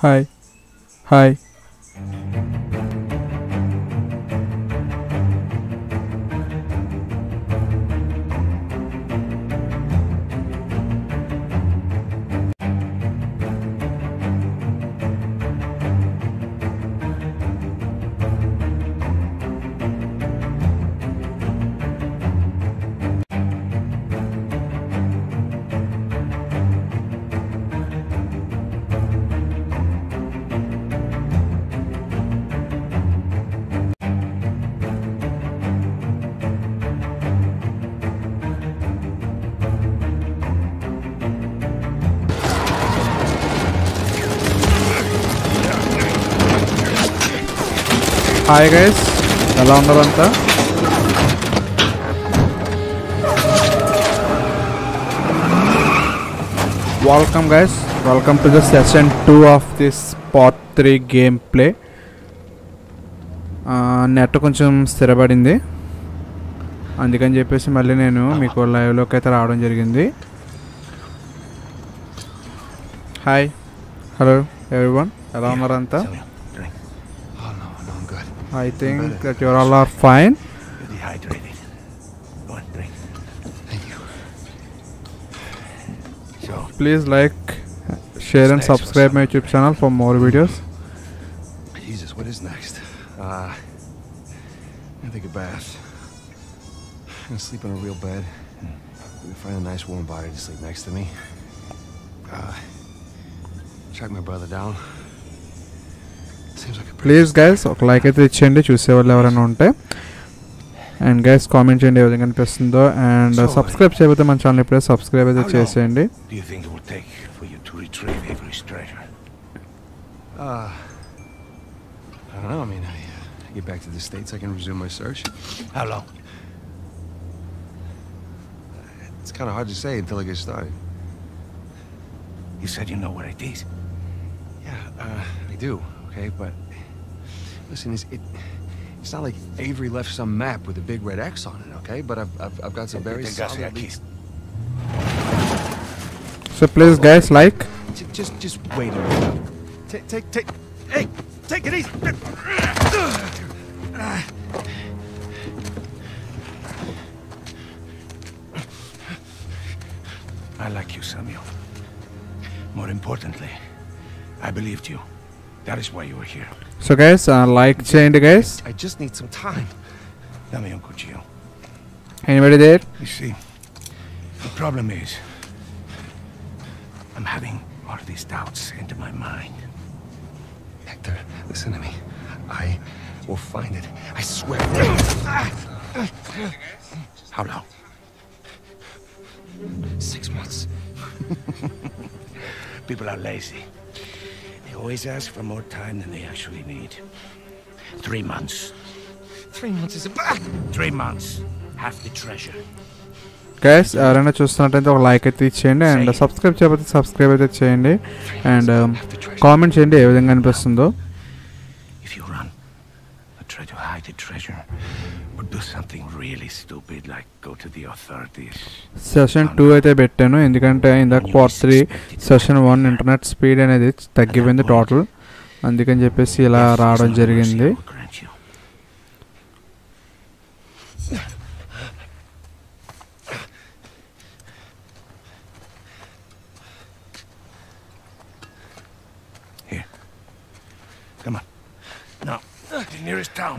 Hi hi hi guys ఎలా ఉన్నారు అంతా? Welcome guys welcome to the session two of this part three game play net కొంచెం స్థిరపడింది. అందుకని చెప్పేసి మళ్ళీ నేను మీకు లైవ్లోకి అయితే రావడం జరిగింది. హాయ్ హలో ఎవ్రీవన్ ఎలా ఉన్నారు I think that you're all are fine. You're dehydrated. Go and drink. Thank you. So please like, share, and subscribe my YouTube channel for more videos. Jesus, what is next? Uh, I take a bath. I'm gonna sleep in a real bed. We find a nice warm body to sleep next to me. Uh, track my brother down. Please guys ఒక like అయితే ఇచ్చేయండి చూసేవాళ్ళు ఎవరైనా ఉంటే and guys comment చేయండి ఏ విధంగా అనిపిస్తుందో అండ్ సబ్స్క్రైబ్ చేయకపోతే మన ఛానల్ ఇప్పుడే సబ్స్క్రైబ్ అయితే చేసేయండి do you think it will take for you to retrieve Avery's treasure? Uh, I don't know. I mean, I uh, get back to the states. I can resume my search. How long? It's kind of hard to say until I get started. You said you know where it is. Yeah, uh, I do. Okay, but Listen, it's, it, it's not like Avery left some map with a big red X on it, okay? But I've, I've, I've got some very solid leads. So please, guys, like. Just, just, just wait a minute. Take, take, take. Hey, take it easy. I like you, Samuel. More importantly, I believed you. That is why you are here. So guys, uh, like chained guys. I just need some time. Tell me, Uncle Gio. Anybody there? You see, the problem is, I'm having all of these doubts into my mind. Hector, listen to me. I will find it. I swear. How long? Six months. People are lazy. They always ask for more time than they actually need. Three months. Three months is a. Three months. Half the treasure. Guys ఎవరైనా చూస్తున్నట్టయితే ఒక like అయితే ఇచ్చేయండి and subscribe చేయకపోతే subscribe అయితే చేయండి and comment చేయండి ఏ విధంగా అనిపిస్తుందో If you run, or try to hide the treasure, Or do something really stupid like go to the authorities. Session two అయితే పెట్టాను ఎందుకంటే ఇందాక part three session one internet speed అనేది తగ్గిపోయింది టోటల్ అందుకని చెప్పేసి ఇలా రావడం జరిగింది. Come on. Now, the nearest town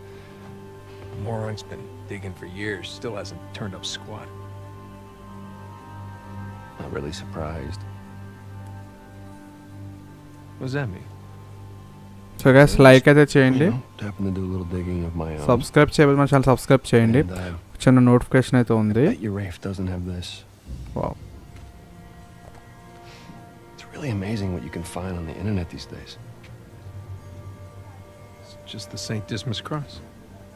The moron's been digging for years, still hasn't turned up squat. Not really surprised. What does that mean? So guys like అయితే చేయండి You know, happened to do a little digging of my own. Subscribe చేయబోతే మన channel subscribe చేయండి And, uh, చిన్న notification అయితే ఉంది bet your Rafe doesn't have this. Wow. It's really amazing what you can find on the internet these days. It's just the St. Dismas cross.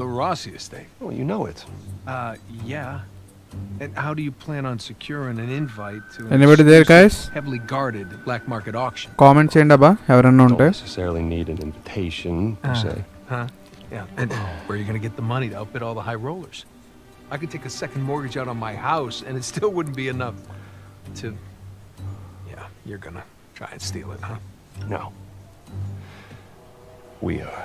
The Rossi estate. Oh, you know it. Uh, yeah. And how do you plan on securing an invite to an Anybody there, exclusive, guys? heavily guarded black market auction? Comment చేయండి అబ్బా ఎవరన్నా Don't ఉంటే necessarily need an invitation, per Ah. se. Huh? Yeah. And where are you going to get the money to outbid all the high rollers? I could take a second mortgage out on my house, and it still wouldn't be enough to. Yeah, you're going to try and steal it, huh? No. We are.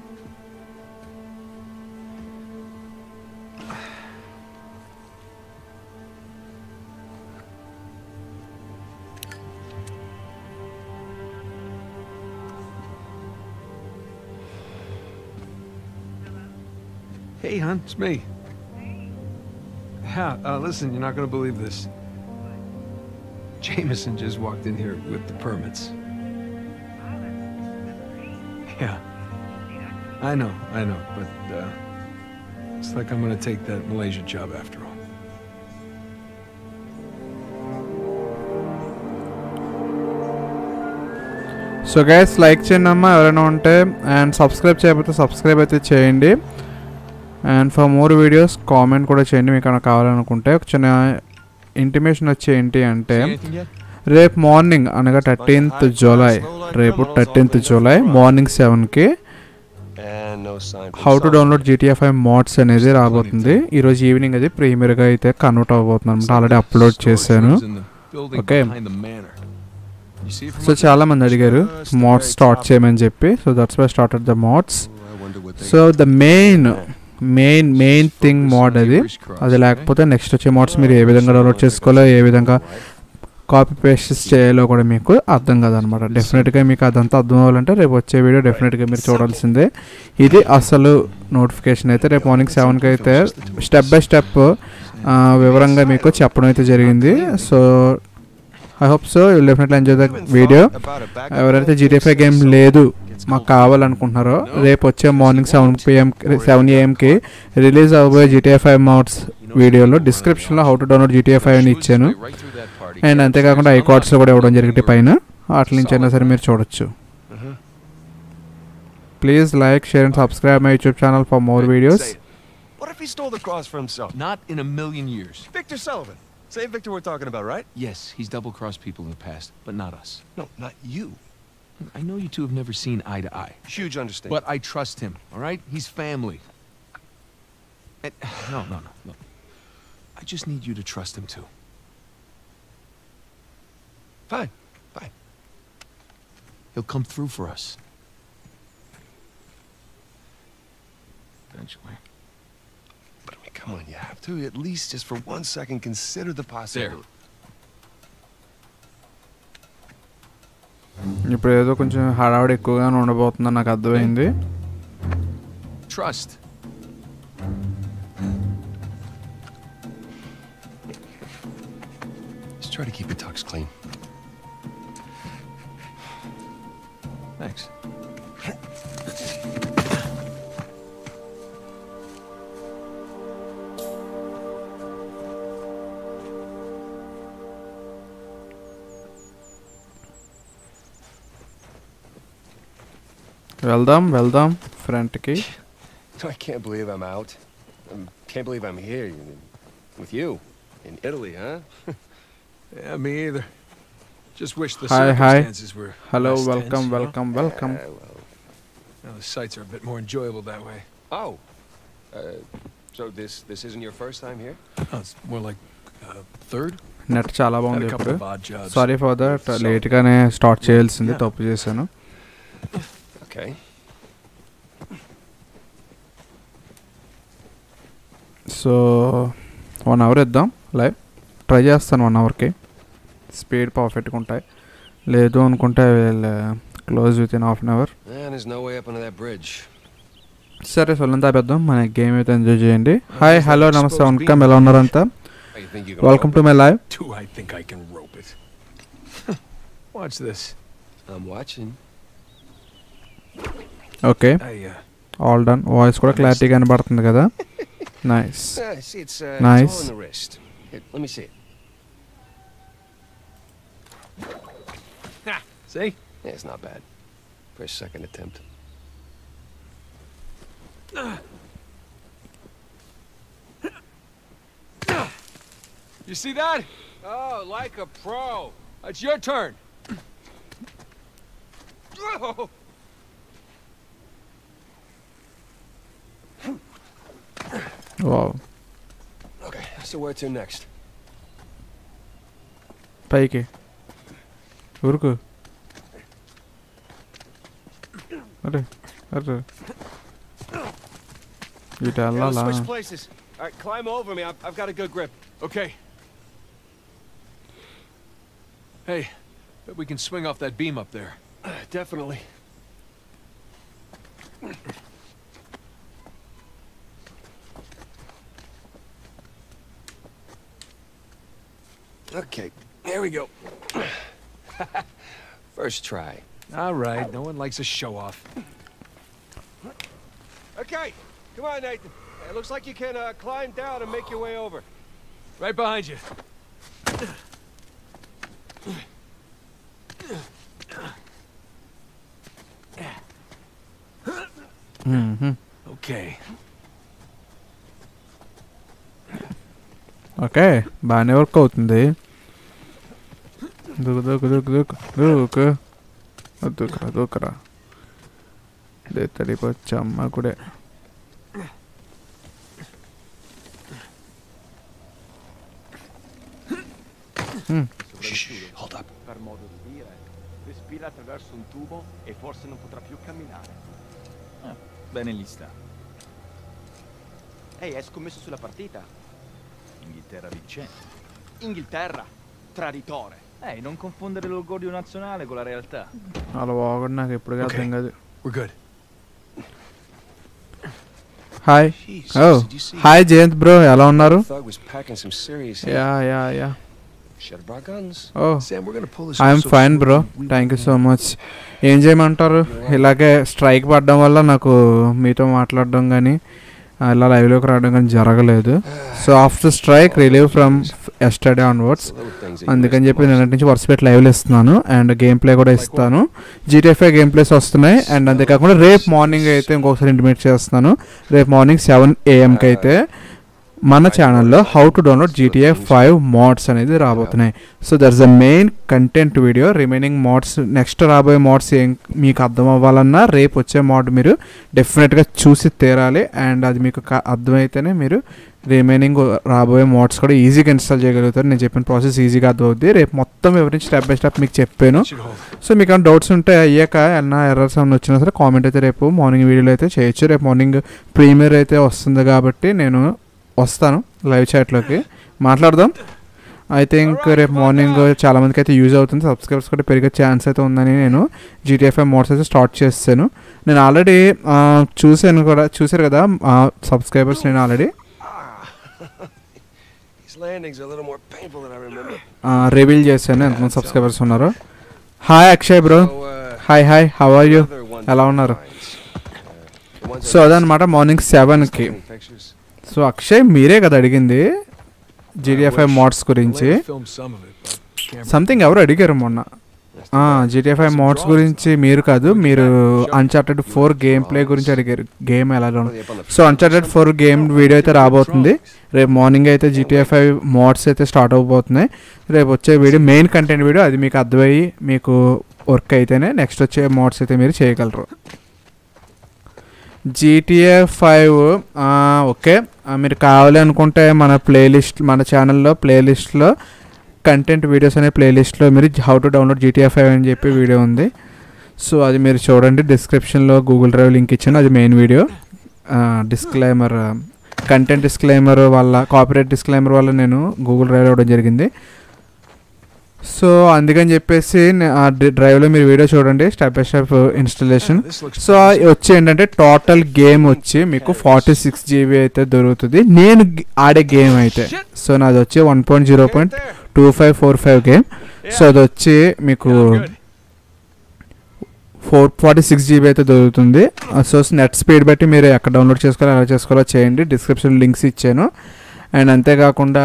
Hey, hon, it's me. Yeah, uh, listen, you're not gonna believe this. Jameson just walked in here with the permits. Yeah. I know, I know, but, uh, it's like I'm gonna take that Malaysia job after all. So guys like చేయండి అమ్మా ఎవరైనా ఉంటే and subscribe చేయకపోతే subscribe అయితే చేయండి and for more videos comment కూడా చేయండి. మీకు కావాలనుకుంటే ఒక చిన్న ఇంటిమేషన్ వచ్చి ఏంటి అంటే రేపు మార్నింగ్ అనగా థర్టీన్త్ జూలై రేపు థర్టీన్త్ జూలై మార్నింగ్ సెవెన్కి how to. Download GTA five mods అనేది రాబోతుంది. ఈరోజు ఈవినింగ్ అది ప్రీమియర్గా అయితే కన్వర్ట్ అవబోతుంది అనమాట ఆల్రెడీ అప్లోడ్ చేశాను. Okay. సో చాలా మంది అడిగారు మోడ్స్ స్టార్ట్ చేయమని చెప్పి. So that's why started the mods so the main main main thing mod అది. అది లేకపోతే నెక్స్ట్ వచ్చే మోడ్స్ మీరు ఏ విధంగా డౌన్లోడ్ చేసుకోవాలో ఏ విధంగా కాపీ పేస్ట్ చేయాలో కూడా మీకు అర్థం కాదనమాట. డెఫినెట్గా మీకు అదంతా అర్థం అవ్వాలంటే రేపు వచ్చే వీడియో డెఫినెట్గా మీరు చూడాల్సిందే. ఇది అసలు నోటిఫికేషన్ అయితే రేపు మార్నింగ్ సెవెన్కి అయితే స్టెప్ బై స్టెప్ వివరంగా మీకు చెప్పడం అయితే జరిగింది. So I hope so you definitely enjoy the video ఎవరైతే జీటీఎఫ్ఐ గేమ్ లేదు మాకు కావాలనుకుంటున్నారో రేపు వచ్చే మార్నింగ్ సెవెన్ పిఎం సెవెన్ ఏఎంకి రిలీజ్ అవ్వబోయే జీటీఏ ఫైవ్ మౌట్స్ వీడియోలో డిస్క్రిప్షన్లో how to download GTA five అని ఇచ్చాను అండ్ అంతేకాకుండా ఐకార్డ్స్ కూడా ఇవ్వడం జరిగింది పైన అట్ల నుంచి అయినా సరే మీరు చూడొచ్చు please like share and subscribe my YouTube channel for more videos What if he stole the cross for himself? Not in a million years. Victor Sullivan. Same Victor we're talking about, right? Yes, he's double crossed people in the past, but not us. No, not you. I know you two have never seen eye to eye, Huge understanding. but I trust him, all right? He's family. And, no, no, no, no. I just need you to trust him too. Fine. Fine. He'll come through for us. Eventually. But I mean, come on, you have to at least just for one second consider the possibility. ఇప్పుడు ఏదో కొంచెం హడావిడి ఎక్కువగానే ఉండబోతుందని నాకు అర్థమైంది Trust. Just try to keep your tux clean. Thanks. వెళ్దాం వెళ్దాం ఫ్రంట్కి I can't believe I'm out. I can't believe I'm here with you in Italy, huh? Yeah, me either. Just wish the Hi, hi. circumstances were hello less tense, welcome you know? Welcome welcome Uh, well, Now, the sights are a bit more enjoyable that way. oh, uh, so this this isn't your first time here? Oh, it's more like uh, third. Net చాలా Had బాగుంది a couple ఇప్పుడు of odd jobs. Sorry for that లేట్గానే start చేయాల్సింది తప్పు చేశాను Okay. So one hour ఇద్దాం live try చేస్తాను one అవర్కి speed పర్ఫెక్ట్గా ఉంటాయి లేదు అనుకుంటే close within half an hour And there's no way up under that bridge. సరే సొల్లంతా పెద్దాం మన గేమ్ అయితే ఎంజాయ్ చేయండి హాయ్ హలో నమస్తే వనకం ఎలా ఉన్నారంతా welcome to my live? Watch this. I'm watching. Okay I uh, all done voice కూడా clarity కనబడుతుంది కదా nice Uh, see, it's, uh, Nice. it's all in the wrist. Here, let me see it. see. Yeah, it's not bad. For a second attempt. You see that? Oh, like a pro. It's your turn. Oh. Wow Okay, so where to next? పైకి ఊరుకు అరే అరే ఇటు Yeah, let's వెళ్ళాలా switch places. All right, climb over me. I've, I've got a good grip. Okay. Hey, bet we can swing off that beam up there. Definitely. Okay, here we go. First try. All right, no one likes a show off. Okay, come on, Nathan. It looks like you can uh, climb down and make your way over. Right behind you. Okay బాగానే work అవుతుంది దూకు దూకు దూకు దూకు దూకు దూకరా దూకరా తడిపొచ్చా అమ్మ కూడా Shh, hold up. per modo di dire. Respira attraverso un tubo e forse non potrà più camminare. Ah, bene lì sta. Ehi, hai scommesso sulla partita? Inghilterra vincente. Inghilterra, traditore. Ehi, non confondere l'orgoglio nazionale con la realtà. అలా బాగుంది నాకు ఎప్పుడు అర్థం కాదు We're good. Hi Jesus, ఓ? Hi Jayant bro ఎలా ఉన్నారు. Yeah yeah. Oh. I'm fine bro thank you so much ఏం చేయమంటారు ఇలాగే స్ట్రైక్ పడడం వల్ల నాకు మీతో మాట్లాడడం కానీ ఇలా లైవ్లోకి రావడం కానీ జరగలేదు. So after strike relieve from yesterday onwards అందుకని చెప్పి. నిన్నటి నుంచి వరుస పెట్టి లైవ్లు ఇస్తున్నాను. అండ్ గేమ్ ప్లే కూడా ఇస్తాను. జీటీఎఫ్ఐ గేమ్ ప్లేస్ వస్తున్నాయి. అండ్ అంతేకాకుండా రేపు మార్నింగ్ అయితే ఇంకొకసారి ఇంటిమేట్ చేస్తున్నాను. రేపు మార్నింగ్ సెవెన్ ఏఎంకి అయితే. మన ఛానల్లో how to download GTA five mods అనేది రాబోతున్నాయి. So that's the main content video remaining mods next రాబోయే మోడ్స్ ఏం మీకు అర్థం అవ్వాలన్నా రేపు వచ్చే మోడ్ మీరు డెఫినెట్గా చూసి తీరాలి. అండ్ అది మీకు అర్థమైతేనే మీరు రిమైనింగ్ రాబోయే మోడ్స్ కూడా ఈజీగా ఇన్స్టాల్ చేయగలుగుతారు. నేను చెప్పిన ప్రాసెస్ ఈజీగా అర్థమవుద్ది. రేపు మొత్తం వివరించి స్టెప్ బై స్టెప్ మీకు చెప్పాను. సో మీకు ఏమైనా డౌట్స్ ఉంటే అయ్యాక ఏమన్నా ఎర్రర్స్ ఏమైనా వచ్చినా సరే కామెంట్ అయితే రేపు మార్నింగ్ వీడియోలో అయితే చేయొచ్చు. రేపు మార్నింగ్ ప్రీమియర్ అయితే వస్తుంది కాబట్టి నేను వస్తాను లైవ్ చాట్లోకి. మాట్లాడదాం. ఐ థింక్ రేపు మార్నింగ్ చాలా మందికి అయితే యూజ్ అవుతుంది. సబ్స్క్రైబర్స్ కూడా పెరిగే ఛాన్స్ అయితే ఉందని నేను జీటీఎఫ్ఐ మోడ్స్ అయితే స్టార్ట్ చేస్తాను. నేను ఆల్రెడీ చూశాను కూడా చూశారు కదా సబ్స్క్రైబర్స్ నేను ఆల్రెడీ. రివీల్ చేశాను. ఎంతమంది సబ్స్క్రైబర్స్ ఉన్నారు. Hi Akshay bro hi hi how are you ఎలా ఉన్నారు? సో అదనమాట మార్నింగ్ సెవెన్కి. సో అక్షయ్ మీరే కదా అడిగింది జీటీఎఫ్ఐ మోడ్స్ గురించి. సంథింగ్ ఎవరు అడిగారు మొన్న? జీటీఎఫ్ఐ మోడ్స్ గురించి మీరు కాదు మీరు అన్చార్టెడ్ ఫోర్ గేమ్ ప్లే గురించి అడిగారు. గేమ్ ఎలా so Uncharted four game video అయితే రాబోతుంది. రేపు మార్నింగ్ అయితే జీటీఎఫ్ఐ మోడ్స్ అయితే స్టార్ట్ అవబోతున్నాయి. రేపు వచ్చే వీడియో మెయిన్ కంటెంట్ వీడియో అది మీకు అర్థమయ్యి మీకు వర్క్ అయితేనే నెక్స్ట్ వచ్చే మోడ్స్ అయితే మీరు చేయగలరు. GTA five okay. మీరు కావాలి అనుకుంటే మన ప్లేలిస్ట్ మన ఛానల్లో ప్లేలిస్ట్లో కంటెంట్ వీడియోస్ అనే ప్లేలిస్ట్లో మీరు how to download GTA five అని చెప్పి వీడియో ఉంది. సో అది మీరు చూడండి. డిస్క్రిప్షన్లో గూగుల్ డ్రైవ్ లింక్ ఇచ్చాను. అది main video disclaimer content disclaimer వల్ల కాపీరైట్ డిస్క్లైమర్ వల్ల నేను గూగుల్ డ్రైవ్ ఇవ్వడం జరిగింది. సో అందుకని చెప్పేసి ఆ డ్రి- డ్రైవ్లో మీరు వీడియో చూడండి step by step installation so వచ్చి ఏంటంటే టోటల్ గేమ్ వచ్చి మీకు ఫార్టీ సిక్స్ జీబీ అయితే దొరుకుతుంది. నేను ఆడే గేమ్ అయితే. సో నాది వచ్చి one point zero point two five four five game so అది వచ్చి మీకు ఫోర్ ఫార్టీ సిక్స్ జీబీ అయితే దొరుకుతుంది. సో నెట్ స్పీడ్ బట్టి మీరు ఎక్కడ డౌన్లోడ్ చేసుకోవాలో ఎలా చేసుకోవాలో చేయండి. డిస్క్రిప్షన్ లింక్స్ ఇచ్చాను. అండ్ అంతేకాకుండా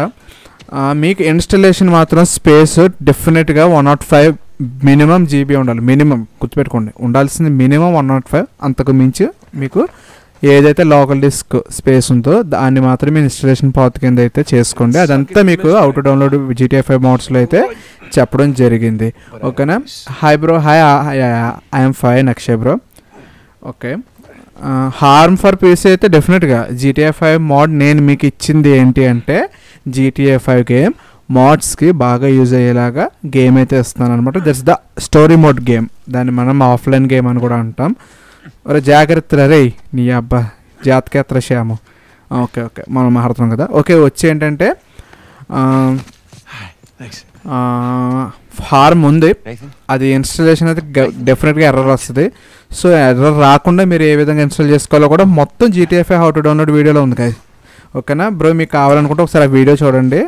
మీకు ఇన్స్టలేషన్ మాత్రం స్పేస్ డెఫినెట్గా one not five minimum GB ఉండాలి. మినిమం గుర్తుపెట్టుకోండి. ఉండాల్సింది మినిమం వన్ నాట్ ఫైవ్ అంతకు మించి మీకు ఏదైతే లోకల్ డిస్క్ స్పేస్ ఉందో దాన్ని మాత్రమే ఇన్స్టలేషన్ పాత్ కింద అయితే చేసుకోండి. అదంతా మీకు అవుట్ డౌన్లోడ్ జీటీఎఫ్ ఫైవ్ మోడ్స్లో అయితే చెప్పడం జరిగింది. ఓకేనా? Hi bro hi I'm fine Akshay bro okay harm for PC అయితే డెఫినెట్గా జీటీఏ ఫైవ్ మోడ్ నేను మీకు ఇచ్చింది ఏంటి అంటే జీటీఏ ఫైవ్ గేమ్ మోడ్స్కి బాగా యూజ్ అయ్యేలాగా గేమ్ అయితే ఇస్తున్నాను అనమాట that's the story mode game దాన్ని మనం ఆఫ్లైన్ గేమ్ అని కూడా అంటాం. ఒరే జాగ్రత్త రే నీ అబ్బా జాతకేత్ర శ్యాము. Okay okay. మనం మాట్లాడుతున్నాం కదా. ఓకే వచ్చి ఏంటంటే. హార్మ్ ఉంది? అది ఇన్స్టాలేషన్ అయితే డెఫినెట్గా ఎర్రర్ వస్తుంది. సో ఎర్రర్ రాకుండా మీరు ఏ విధంగా ఇన్స్టాల్ చేసుకోవాలో కూడా మొత్తం జీటీఎఫ్ఐ హౌ టు డౌన్లోడ్ వీడియోలో ఉంది కదా ఓకేనా? బ్రో మీకు కావాలనుకుంటే ఒకసారి ఆ వీడియో చూడండి.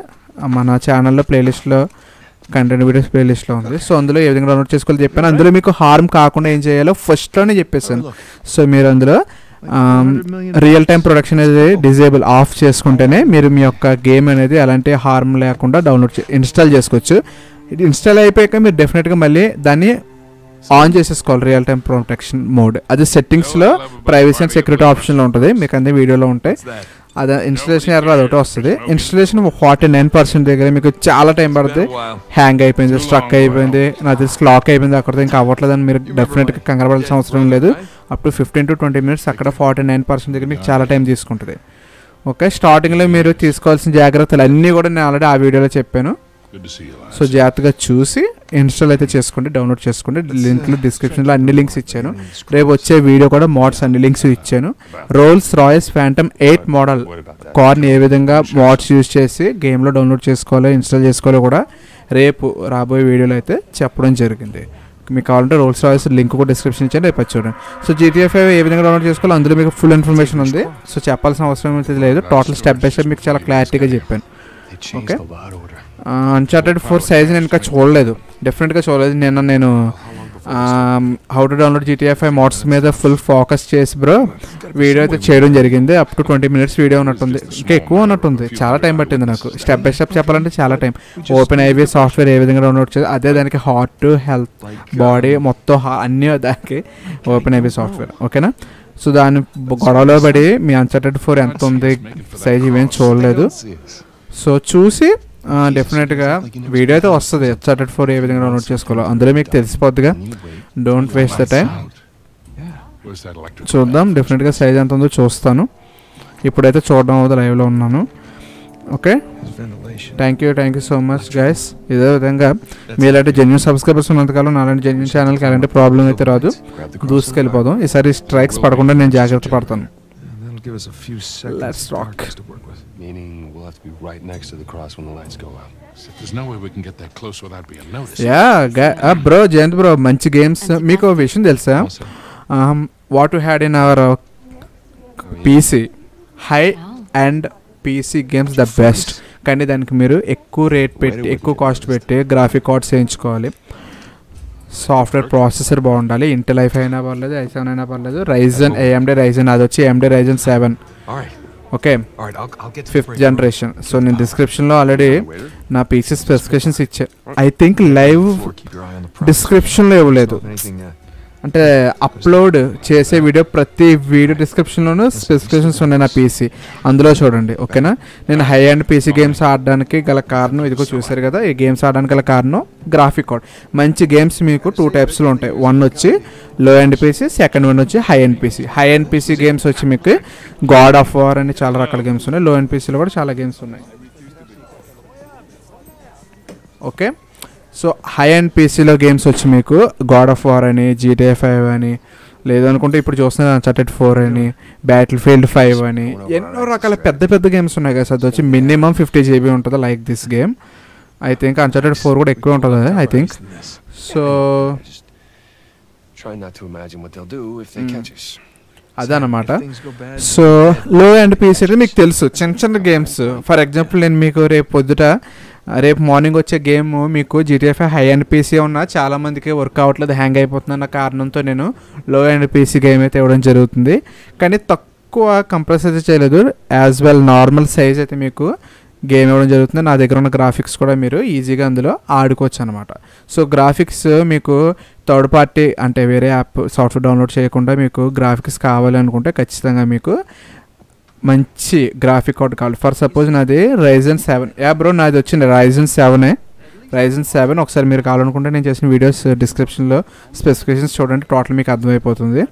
మన ఛానల్లో ప్లేలిస్ట్లో కంటెంట్ వీడియోస్ ప్లేలిస్ట్లో ఉంది. సో అందులో ఏ విధంగా డౌన్లోడ్ చేసుకోవాలో చెప్పాను. అందులో మీకు హార్మ్ కాకుండా ఏం చేయాలో ఫస్ట్లోనే చెప్పేసాను సో మీరు అందులో రియల్ టైం ప్రొడక్షన్ అనేది డిజేబుల్ ఆఫ్ చేసుకుంటేనే మీరు మీ యొక్క గేమ్ అనేది ఎలాంటి హార్మ్ లేకుండా డౌన్లోడ్ ఇన్స్టాల్ చేసుకోవచ్చు. ఇన్స్టాల్ అయిపోయాక మీరు డెఫినెట్గా మళ్ళీ దాన్ని ఆన్ చేసేసుకోవాలి రియల్ టైం ప్రొటెక్షన్ మోడ్ అది సెట్టింగ్స్లో ప్రైవసీ అండ్ సెక్యూరిటీ ఆప్షన్లో ఉంటుంది. మీకు అన్ని వీడియోలో ఉంటాయి. అది ఇన్స్టలేషన్ ఎర్ర అదొకటి వస్తుంది. ఇన్స్టలేషన్ ఫార్టీ నైన్ పర్సెంట్ దగ్గర మీకు చాలా టైం పడుతుంది హ్యాంగ్ అయిపోయింది స్ట్రక్ అయిపోయింది నాది లాక్ అయిపోయింది అక్కడ ఇంకా అవ్వట్లేదని మీరు డెఫినెట్గా కంగారు పడాల్సిన అవసరం లేదు. Up to fifteen to twenty minutes అక్కడ ఫార్టీ నైన్ పర్సెంట్ దగ్గర మీకు చాలా టైం తీసుకుంటుంది. ఓకే స్టార్టింగ్లో మీరు తీసుకోవాల్సిన జాగ్రత్తలు అన్నీ కూడా నేను ఆల్రెడీ ఆ వీడియోలో చెప్పాను. సో జాగ్రత్తగా చూసి ఇన్స్టాల్ అయితే చేసుకోండి డౌన్లోడ్ చేసుకోండి. లింక్లు డిస్క్రిప్షన్లో అన్ని లింక్స్ ఇచ్చాను. రేపు వచ్చే వీడియో కూడా మోడ్స్ అన్ని లింక్స్ ఇచ్చాను. Rolls Royce Phantom eight model? కార్ని ఏ విధంగా మోడ్స్ యూజ్ చేసి గేమ్లో డౌన్లోడ్ చేసుకోవాలో ఇన్స్టాల్ చేసుకోవాలో కూడా రేపు రాబోయే వీడియోలో అయితే చెప్పడం జరిగింది. మీకు కావాలంటే రోల్స్ రాయల్స్ లింక్ కూడా డిస్క్రిప్షన్ ఇచ్చాను రేపు వచ్చి చూడండి. సో జీటీఎఫ్ ఏ విధంగా డౌన్లోడ్ చేసుకోవాలో అందులో మీకు ఫుల్ ఇన్ఫర్మేషన్ ఉంది. సో చెప్పాల్సిన అవసరం అయితే లేదు. టోటల్ స్టెప్ బై స్టెప్ మీకు చాలా క్లారిటీగా చెప్పాను. They అన్చార్టెడ్ ఫోర్ సైజ్ నేను ఇంకా చూడలేదు. డెఫినెట్గా చూడలేదు. నేను నేను how to download GTF I mods మీద ఫుల్ ఫోకస్ చేసి బ్రో వీడియో అయితే చేయడం జరిగింది. Up to twenty minutes video ఉన్నట్టుంది. ఇంకా ఎక్కువ ఉన్నట్టుంది. చాలా టైం పట్టింది నాకు. స్టెప్ బై స్టెప్ చెప్పాలంటే చాలా టైం ఓపెన్ ఐబీ సాఫ్ట్వేర్ ఏ విధంగా డౌన్లోడ్ చేయాలి అదే దానికి హార్ట్ హెల్త్ బాడీ మొత్తం అన్నీ దానికి ఓపెన్ ఐబీ సాఫ్ట్వేర్ ఓకేనా సో దాని గొడవలో పడి మీ అన్చార్టెడ్ ఫోర్ ఎంత ఉంది సైజ్ ఇవేం చూడలేదు. సో చూసి డెఫినెట్గా వీడియో అయితే వస్తుంది. ఎచ్ఆర్టెడ్ ఫోర్ ఏ విధంగా డౌన్లోడ్ చేసుకోవాలో. అందులో మీకు తెలిసిపోద్దిగా. Don't waste the time? చూద్దాం. డెఫినెట్గా సైజ్ ఎంత ఉందో చూస్తాను. ఇప్పుడైతే చూడడం అవుతుంది లైవ్లో ఉన్నాను. Okay. Thank you thank you so much guys ఇదే విధంగా మీలాంటి జెన్యున్ సబ్స్క్రైబర్స్ ఉన్నంతకాలం నాలాంటి జెన్యున్ ఛానల్కి అలాంటి ప్రాబ్లం అయితే రాదు. దూసుకెళ్ళిపోదాం. ఈసారి స్ట్రైక్స్ పడకుండా నేను జాగ్రత్త పడతాను. Let's rock. Meaning we'll have to be right next to the cross when the lights go out. So there's no way we can get that close without being noticed. Yeah bro Jayant bro మంచి games మీకు విషయం తెలుసా? What you had in our PC high end PC games the best కానీ దానికి మీరు ఎక్కువ rate పెట్టి ఎక్కువ కాస్ట్ పెట్టి గ్రాఫిక్ కార్డ్స్ వేయించుకోవాలి. సాఫ్ట్వేర్ ప్రాసెసర్ బాగుండాలి. ఇంటి లైఫ్ అయినా పర్లేదు ఐ సెవెన్ అయినా పర్లేదు. రైజన్ ఏఎండి రైజన్ అది వచ్చి AMD Ryzen seven all right, okay fifth generation so నేను డిస్క్రిప్షన్లో ఆల్రెడీ నా పీసీ స్పెసిఫికేషన్స్ ఇచ్చా. ఐ థింక్ లైవ్ డిస్క్రిప్షన్ డిస్క్రిప్షన్లో ఇవ్వలేదు. అంటే అప్లోడ్ చేసే వీడియో ప్రతి వీడియో డిస్క్రిప్షన్లోనూ స్పెసిఫికేషన్స్ ఉన్నాయి నా పీసీ అందులో చూడండి ఓకేనా? నేను హై అండ్ పీసీ గేమ్స్ ఆడడానికి గల కారణం ఇదిగో చూసారు కదా ఈ గేమ్స్ ఆడడానికి గల కారణం గ్రాఫిక్ కార్డ్ మంచి గేమ్స్ మీకు టూ టైప్స్లో ఉంటాయి. వన్ వచ్చి low end PC second one వచ్చి high end PC high end PC games వచ్చి మీకు గాడ్ ఆఫ్ వార్ అని చాలా రకాల గేమ్స్ ఉన్నాయి. లో అండ్ పీసీలో కూడా చాలా గేమ్స్ ఉన్నాయి. ఓకే? సో హై అండ్ పీసీలో గేమ్స్ వచ్చి మీకు గాడ్ ఆఫ్ వార్ అని జీటీఏ ఫైవ్ అని లేదనుకుంటే ఇప్పుడు చూస్తున్న అన్సర్టెడ్ ఫోర్ అని బ్యాటిల్ ఫీల్డ్ ఫైవ్ అని ఎన్నో రకాల పెద్ద పెద్ద గేమ్స్ ఉన్నాయి కదా సార్. వచ్చి మినిమం ఫిఫ్టీ జీబీ ఉంటుంది like this game I think Uncharted four కూడా ఎక్కువ ఉంటుంది? I think. సో. అదనమాట సో లో అండ్ పీసీ మీకు తెలుసు. చిన్న చిన్న గేమ్స్ ఫర్ ఎగ్జాంపుల్ నేను మీకు రేపు పొద్దుట రేపు మార్నింగ్ వచ్చే గేమ్ మీకు జీటీఎఫ్ హై అండ్ పీసీ ఉన్నా చాలా మందికి వర్క్ అవ్వట్లేదు హ్యాంగ్ అయిపోతుందన్న కారణంతో నేను లో అండ్ పీసీ గేమ్ అయితే ఇవ్వడం జరుగుతుంది. కానీ తక్కువ కంప్రెస్ అయితే చేయలేదు యాజ్ వెల్ నార్మల్ సైజ్ అయితే మీకు గేమ్ ఇవ్వడం జరుగుతుంది. నా దగ్గర ఉన్న గ్రాఫిక్స్ కూడా మీరు ఈజీగా అందులో ఆడుకోవచ్చు అనమాట సో గ్రాఫిక్స్ మీకు థర్డ్ పార్టీ అంటే వేరే యాప్ సాఫ్ట్వేర్ డౌన్లోడ్ చేయకుండా మీకు గ్రాఫిక్స్ కావాలి అనుకుంటే ఖచ్చితంగా మీకు మంచి గ్రాఫిక్ కార్డ్ కావాలి. ఫర్ సపోజ్ నాది రైజన్ సెవెన్ యా బ్రో నాది వచ్చింది రైజన్ సెవెనే రైజన్ సెవెన్ ఒకసారి మీరు కావాలనుకుంటే నేను చేసిన వీడియోస్ డిస్క్రిప్షన్లో స్పెసిఫికేషన్స్ చూడండి. టోటల్ మీకు అర్థమైపోతుంది.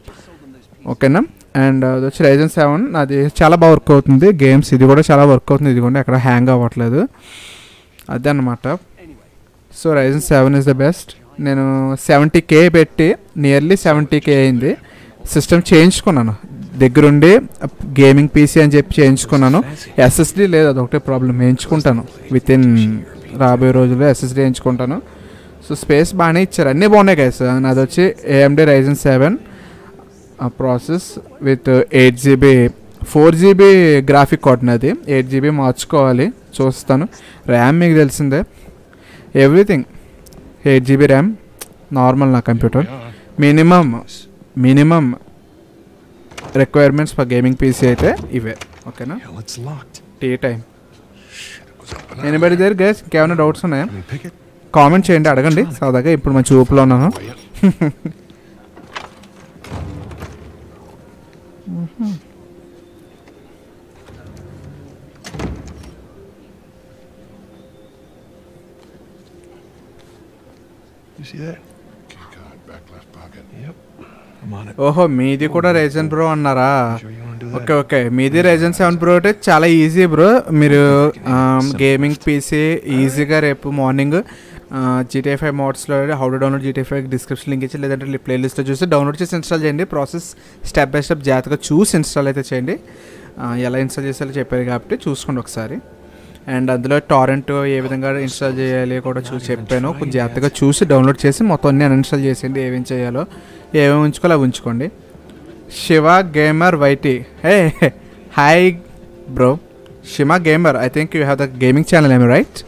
ఓకేనా అండ్ uh, అది వచ్చి రైజన్ సెవెన్ నాది చాలా బాగా వర్క్ అవుతుంది. గేమ్స్ ఇది కూడా చాలా వర్క్ అవుతుంది. ఇది కూడా ఎక్కడ హ్యాంగ్ అవ్వట్లేదు. అదే అనమాట so Ryzen seven is the best నేను సెవెంటీ కే పెట్టి నియర్లీ సెవెంటీ కే అయింది. సిస్టమ్ చేయించుకున్నాను దగ్గరుండి గేమింగ్ పీసీ అని చెప్పి చేయించుకున్నాను. ఎస్ఎస్డి లేదు అదొకటే ప్రాబ్లం వేయించుకుంటాను. విత్ ఇన్ రాబోయే రోజుల్లో ఎస్ఎస్డి వేయించుకుంటాను. సో స్పేస్ బాగానే ఇచ్చారు. అన్నీ బాగున్నాయి కదా సార్ నాది వచ్చి AMD Ryzen seven process with eight GB four GB graphic card నాది ఎయిట్ జీబీ మార్చుకోవాలి. చూస్తాను. ర్యామ్ మీకు తెలిసిందే. Everything eight GB RAM normal నా computer minimum minimum requirements for gaming PC అయితే ఇవే ఓకేనా. టీ టైం ఎనిబడి దగ్గర గైస్ ఇంకేమైనా డౌట్స్ ఉన్నాయా? కామెంట్ చేయండి అడగండి. సరదాగా ఇప్పుడు మంచి ఊపులో ఉన్నాను. You see that? ఓహో మీది కూడా రైజన్ బ్రో అన్నారా? Okay okay. మీది రైజన్ సెవెన్ ప్రో అంటే చాలా ఈజీ బ్రో. మీరు గేమింగ్ పీసీ ఈజీగా రేపు morning GTA five మోడ్స్లో how to download GTA five description link ఇచ్చి లేదంటే ప్లేలిస్ట్లో చూసి డౌన్లోడ్ చేసి ఇన్స్టాల్ చేయండి. ప్రాసెస్ స్టెప్ బై స్టెప్ జాగ్రత్తగా చూసి ఇన్స్టాల్ అయితే చేయండి. ఎలా ఇన్స్టాల్ చేసేలా చెప్పారు కాబట్టి చూసుకోండి ఒకసారి. అండ్ అందులో టారెంట్ ఏ విధంగా ఇన్స్టాల్ చేయాలి కూడా చూసి చెప్పాను. కొంచెం జాగ్రత్తగా చూసి డౌన్లోడ్ చేసి మొత్తం అన్ని అన్ఇన్స్టాల్ చేసేయండి. ఏమేం చేయాలో. ఏమేమి ఉంచుకోవాలో అవి ఉంచుకోండి. Shiva gamer YT. Hey hi bro. Shiva gamer I think you have the gaming channel ఏమి రైట్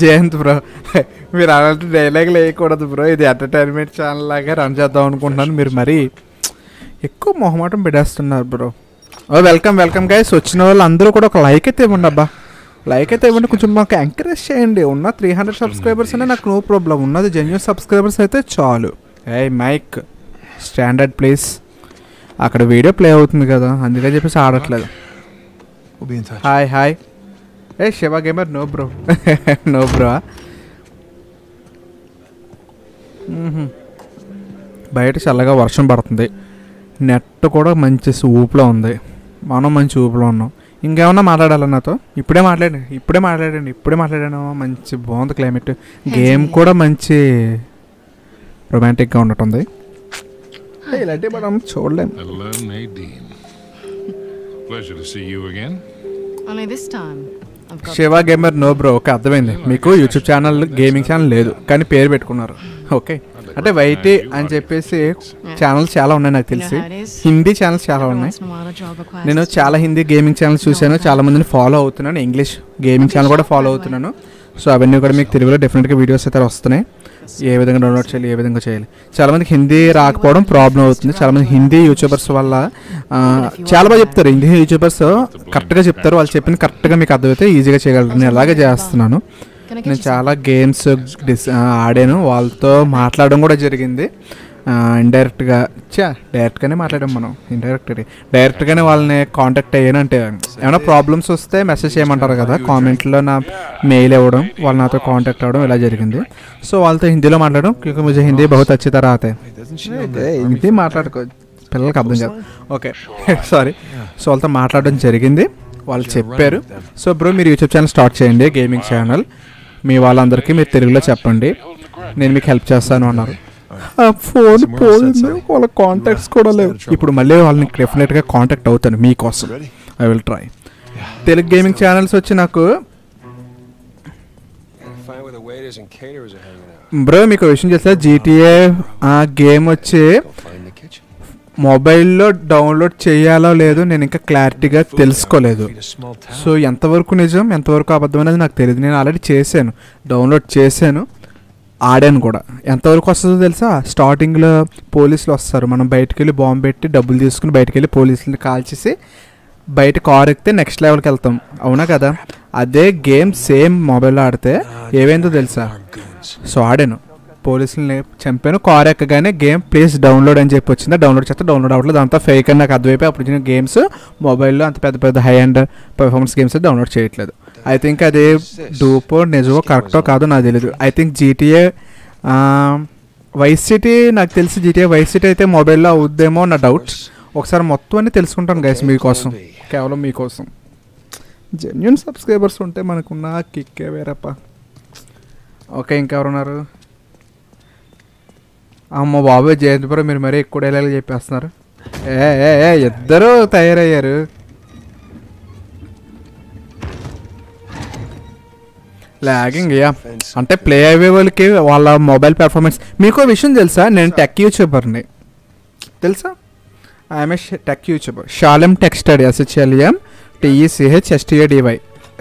జయంత్ బ్రో. మీరు అలాంటి డైలాగులు వేయకూడదు బ్రో. ఇది ఎంటర్టైన్మెంట్ ఛానల్ లాగా రన్ చేద్దాం అనుకుంటున్నాను మీరు మరీ. ఎక్కువ మొహమాటం పెడేస్తున్నారు bro. Oh welcome welcome guys వచ్చిన వాళ్ళు అందరూ కూడా ఒక లైక్ అయితే ఇవ్వండి అబ్బా. లైక్ అయితే ఇవ్వండి కొంచెం మాకు ఎంకరేజ్ చేయండి. ఉన్న త్రీ హండ్రెడ్ సబ్స్క్రైబర్స్ అనే నాకు నో ప్రాబ్లం ఉన్నది జెన్యున్ సబ్స్క్రైబర్స్ అయితే చాలు. ఏ మైక్ స్టాండర్డ్ ప్లేస్ అక్కడ వీడియో ప్లే అవుతుంది కదా. అందుకని చెప్పేసి ఆడట్లేదు. హాయ్ హాయ్ ఏ Shiva gamer no bro no bro బయట చల్లగా వర్షం పడుతుంది. నెట్ కూడా మంచి ఊపులో ఉంది. మనం మంచి ఊపులో ఉన్నాం. ఇంకేమన్నా మాట్లాడాలా నాతో? ఇప్పుడే మాట్లాడండి ఇప్పుడే మాట్లాడండి ఇప్పుడే మాట్లాడాను. మంచి బాగుంది క్లైమేట్. గేమ్ కూడా మంచి రొమాంటిక్గా ఉన్నట్టుంది. ఇలాంటి మనం చూడలేం. Hello, Nadine. Pleasure to see you again. Only this time, I've got Shiva gamer no bro. Okay అర్థమైంది. మీకు యూట్యూబ్ ఛానల్ గేమింగ్ ఛానల్ లేదు కానీ పేరు పెట్టుకున్నారు. ఓకే. అంటే వైటీ అని చెప్పేసి ఛానల్స్ చాలా ఉన్నాయి నాకు తెలిసి. హిందీ ఛానల్స్ చాలా ఉన్నాయి. నేను చాలా హిందీ గేమింగ్ ఛానల్స్ చూశాను. చాలా మందిని ఫాలో అవుతున్నాను. ఇంగ్లీష్ గేమింగ్ ఛానల్ కూడా ఫాలో అవుతున్నాను. సో అవన్నీ కూడా మీకు తెలుగులో డెఫినెట్గా వీడియోస్ అయితే వస్తున్నాయి. ఏ విధంగా డౌన్లోడ్ చేయాలి ఏ విధంగా చేయాలి. చాలా మందికి హిందీ రాకపోవడం ప్రాబ్లం అవుతుంది. చాలా మంది హిందీ యూట్యూబర్స్ వల్ల చాలా బాగా చెప్తారు. హిందీ యూట్యూబర్స్ కరెక్ట్గా చెప్తారు. వాళ్ళు చెప్పిన కరెక్ట్గా మీకు అర్థమైతే ఈజీగా చేయగలరు నేను అలాగే చేస్తున్నాను. నేను చాలా గేమ్స్ డిస్ ఆడాను. వాళ్ళతో మాట్లాడడం కూడా జరిగింది. ఇండైరెక్ట్గా చా డైరెక్ట్గానే మాట్లాడాం మనం. ఇండైరెక్ట్ డైరెక్ట్గానే వాళ్ళని కాంటాక్ట్ అయ్యాను అంటే ఏమైనా ప్రాబ్లమ్స్ వస్తే మెసేజ్ చేయమంటారు కదా కామెంట్లో నా మెయిల్ ఇవ్వడం వాళ్ళు నాతో కాంటాక్ట్ అవ్వడం ఇలా జరిగింది. సో వాళ్ళతో హిందీలో మాట్లాడడం క్యూకి ముझे హిందీ బహుత్ అచ్చి తర Aathe Wait, doesn't she own that Hindi మాట్లాడుకో పిల్లలకి అర్థం కాదు. ఓకే సారీ సో వాళ్ళతో మాట్లాడడం జరిగింది. వాళ్ళు చెప్పారు. సో బ్రో మీరు యూట్యూబ్ ఛానల్ స్టార్ట్ చేయండి గేమింగ్ ఛానల్ మీ వాళ్ళందరికీ మీరు తెలుగులో చెప్పండి. నేను మీకు హెల్ప్ చేస్తాను అన్నారు. ఆ ఫోన్ పోయింది. వాళ్ళ కాంటాక్ట్స్ కూడా లేవు. ఇప్పుడు మళ్ళీ వాళ్ళని డెఫినెట్గా కాంటాక్ట్ అవుతాను మీకోసం? I will try Telugu gaming channels వచ్చి నాకు. బ్రో మీకు విషయం చేస్తా జీటీఏ ఆ గేమ్ వచ్చి Go find the kitchen. మొబైల్లో డౌన్లోడ్ చేయాలో లేదో నేను ఇంకా క్లారిటీగా తెలుసుకోలేదు. సో ఎంతవరకు నిజం ఎంతవరకు అబద్ధం అనేది నాకు తెలియదు నేను ఆల్రెడీ చేశాను డౌన్లోడ్ చేశాను ఆడాను కూడా. ఎంతవరకు వస్తుందో తెలుసా? స్టార్టింగ్లో పోలీసులు వస్తారు. మనం బయటకు వెళ్ళి బాంబు పెట్టి డబ్బులు తీసుకుని బయటికి వెళ్ళి పోలీసులను కాల్చేసి బయట కార్ ఎక్కితే నెక్స్ట్ లెవెల్కి వెళ్తాం. అవునా కదా? అదే గేమ్ సేమ్ మొబైల్లో ఆడితే ఏమైందో తెలుసా? సో ఆడాను. పోలీసులని చంపాను. కార్ ఎక్కగానే గేమ్ ప్లీజ్ డౌన్లోడ్ అని చెప్పి వచ్చింది. డౌన్లోడ్ చేస్తే డౌన్లోడ్ అవ్వట్లేదు. అంతా ఫేక్ అని నాకు అర్థమైపోయి అప్పుడు నేను గేమ్స్ మొబైల్లో అంత పెద్ద పెద్ద high end performance games download చేయట్లేదు. ఐ థింక్ అది డూపో నిజమో కరెక్టో కాదో నాకు తెలియదు I think GTA Vice City నాకు తెలిసి జీటీఏ వైస్ సిటీ అయితే మొబైల్లో అవుద్దేమో నా డౌట్ ఒకసారి మొత్తం అన్ని తెలుసుకుంటాను గైస్ మీకోసం. కేవలం మీకోసం. జెన్యున్ సబ్స్క్రైబర్స్ ఉంటే మనకున్న కిక్కే వేరప్ప. ఓకే ఇంకెవరున్నారు? అమ్మ బాబు జయంతిపురం మీరు మరీ ఎక్కువ డైలాగులు చెప్పేస్తున్నారు. ఏ ఏ ఇద్దరు తయారయ్యారు. లాగింగ్ యా అంటే ప్లే అయ్యే వాళ్ళకి వాళ్ళ మొబైల్ పెర్ఫార్మెన్స్ మీకు విషయం తెలుసా? నేను టెక్ యూట్యూబర్ని తెలుసా? I'm tech YouTuber Shalem tech study S H L M T E C H S T A D Y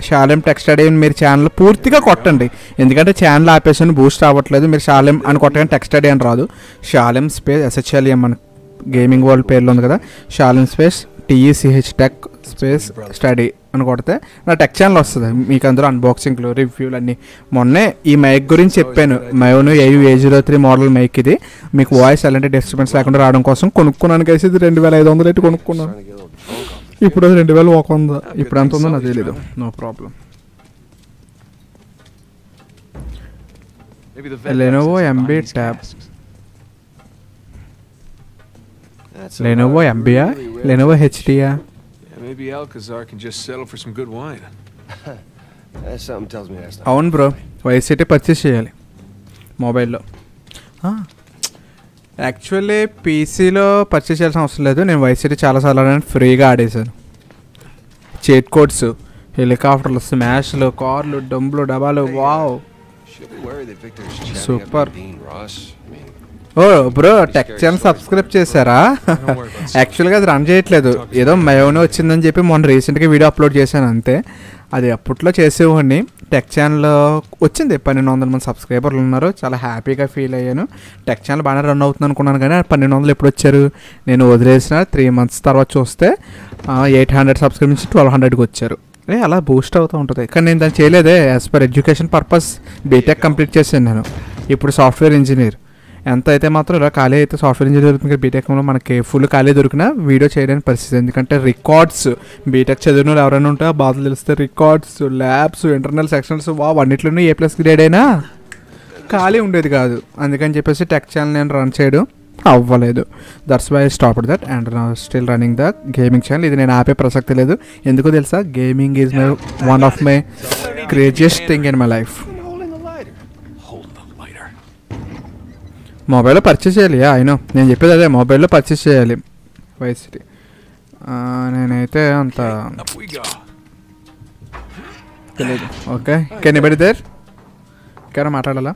Shalem tech study అని మీరు ఛానల్ పూర్తిగా కొట్టండి. ఎందుకంటే ఛానల్ ఆపేసి బూస్ట్ అవ్వట్లేదు. మీరు షాలెం అని కొట్టగానే టెక్ స్టడీ అని రాదు. షాలెం స్పేస్ ఎస్హెచ్ఎల్ఎం అని గేమింగ్ వరల్డ్ పేర్లో ఉంది కదా. Shalem space T E C H tech space study అని కొడితే నా టెక్ ఛానల్ వస్తుంది. మీకు అందరూ అన్బాక్సింగ్లు రివ్యూలు అన్నీ. మొన్నే ఈ మైక్ గురించి చెప్పాను. Maono AU A zero three model mic ఇది. మీకు వాయిస్ అలాంటి డిస్టర్బెన్స్ లేకుండా రావడం కోసం కొనుక్కున్నాను కలిసి ఇది రెండు వేల ఐదు వందలు అయితే కొనుక్కున్నాను. ఇప్పుడు రెండు వేల ఒక వంద. ఇప్పుడు ఎంత ఉందో నాకు తెలియదు no problem. Lenovo MB tab Lenovo ఎంబీయా Lenovo హెచ్డియా అవును బ్రో. వైసీటీ పర్చేస్ చేయాలి. మొబైల్లో యాక్చువల్లీ పీసీలో పర్చేస్ చేయాల్సిన అవసరం లేదు. నేను వైసీటీ చాలాసార్లు ఆడాను. ఫ్రీగా ఆడేశాను. చేట్ కోడ్స్ హెలికాప్టర్లు స్మాష్లు కార్లు డంబులు డబాలు wow mean, oh bro tech channel subscribe చేశారా? యాక్చువల్గా అది రన్ చేయట్లేదు. ఏదో మయోనే వచ్చిందని చెప్పి మొన్న రీసెంట్గా వీడియో అప్లోడ్ చేశాను అంతే. అది అప్పట్లో చేసేవాడిని. టెక్ ఛానల్ వచ్చింది. పన్నెండు వందల మంది సబ్స్క్రైబర్లు ఉన్నారు. చాలా హ్యాపీగా ఫీల్ అయ్యాను. టెక్ ఛానల్ బాగానే రన్ అవుతుంది అనుకున్నాను కానీ పన్నెండు వందలు ఎప్పుడు వచ్చారు? నేను వదిలేసిన త్రీ మంత్స్ తర్వాత చూస్తే ఎయిట్ హండ్రెడ్ సబ్స్క్రైబ్ నుంచి ట్వెల్వ్ హండ్రెడ్కి వచ్చారు. ఏ అలా బూస్ట్ అవుతూ ఉంటుంది. కానీ నేను దాన్ని చేయలేదే. As per education purpose BTech complete చేశాను నేను. ఇప్పుడు సాఫ్ట్వేర్ ఇంజనీర్ ఎంత అయితే మాత్రం ఇలా ఖాళీ అయితే సాఫ్ట్వేర్ ఇంజనీర్ దొరుకుతుంది బీటెక్లో మనకి ఫుల్ ఖాళీ దొరికినా వీడియో చేయడానికి పరిస్థితి. ఎందుకంటే రికార్డ్స్ బీటెక్ చదివిన వాళ్ళు ఎవరైనా ఉంటే ఆ బాధలు తెలిస్తే రికార్డ్స్ ల్యాబ్స్ ఇంటర్నల్ సెక్షన్స్ వా అన్నిట్లోనూ ఏ ప్లస్ గ్రేడ్ అయినా ఖాళీ ఉండేది కాదు. అందుకని చెప్పేసి టెక్ ఛానల్ నేను రన్ చేయడం అవ్వలేదు. That's why stop that and నా still running the gaming channel ఇది నేను ఆపే ప్రసక్తి లేదు. ఎందుకో తెలుసా? Gaming is my one of my craziest thing in my life మొబైల్లో పర్చేస్ చేయాలి. అయినో నేను చెప్పేది అదే. మొబైల్లో పర్చేస్ చేయాలి. వైసిటీ నేనైతే అంత. తెలియదు ఓకే. కెన్ ఎబడి దేర్ ఇంకేమైనా మాట్లాడాలా?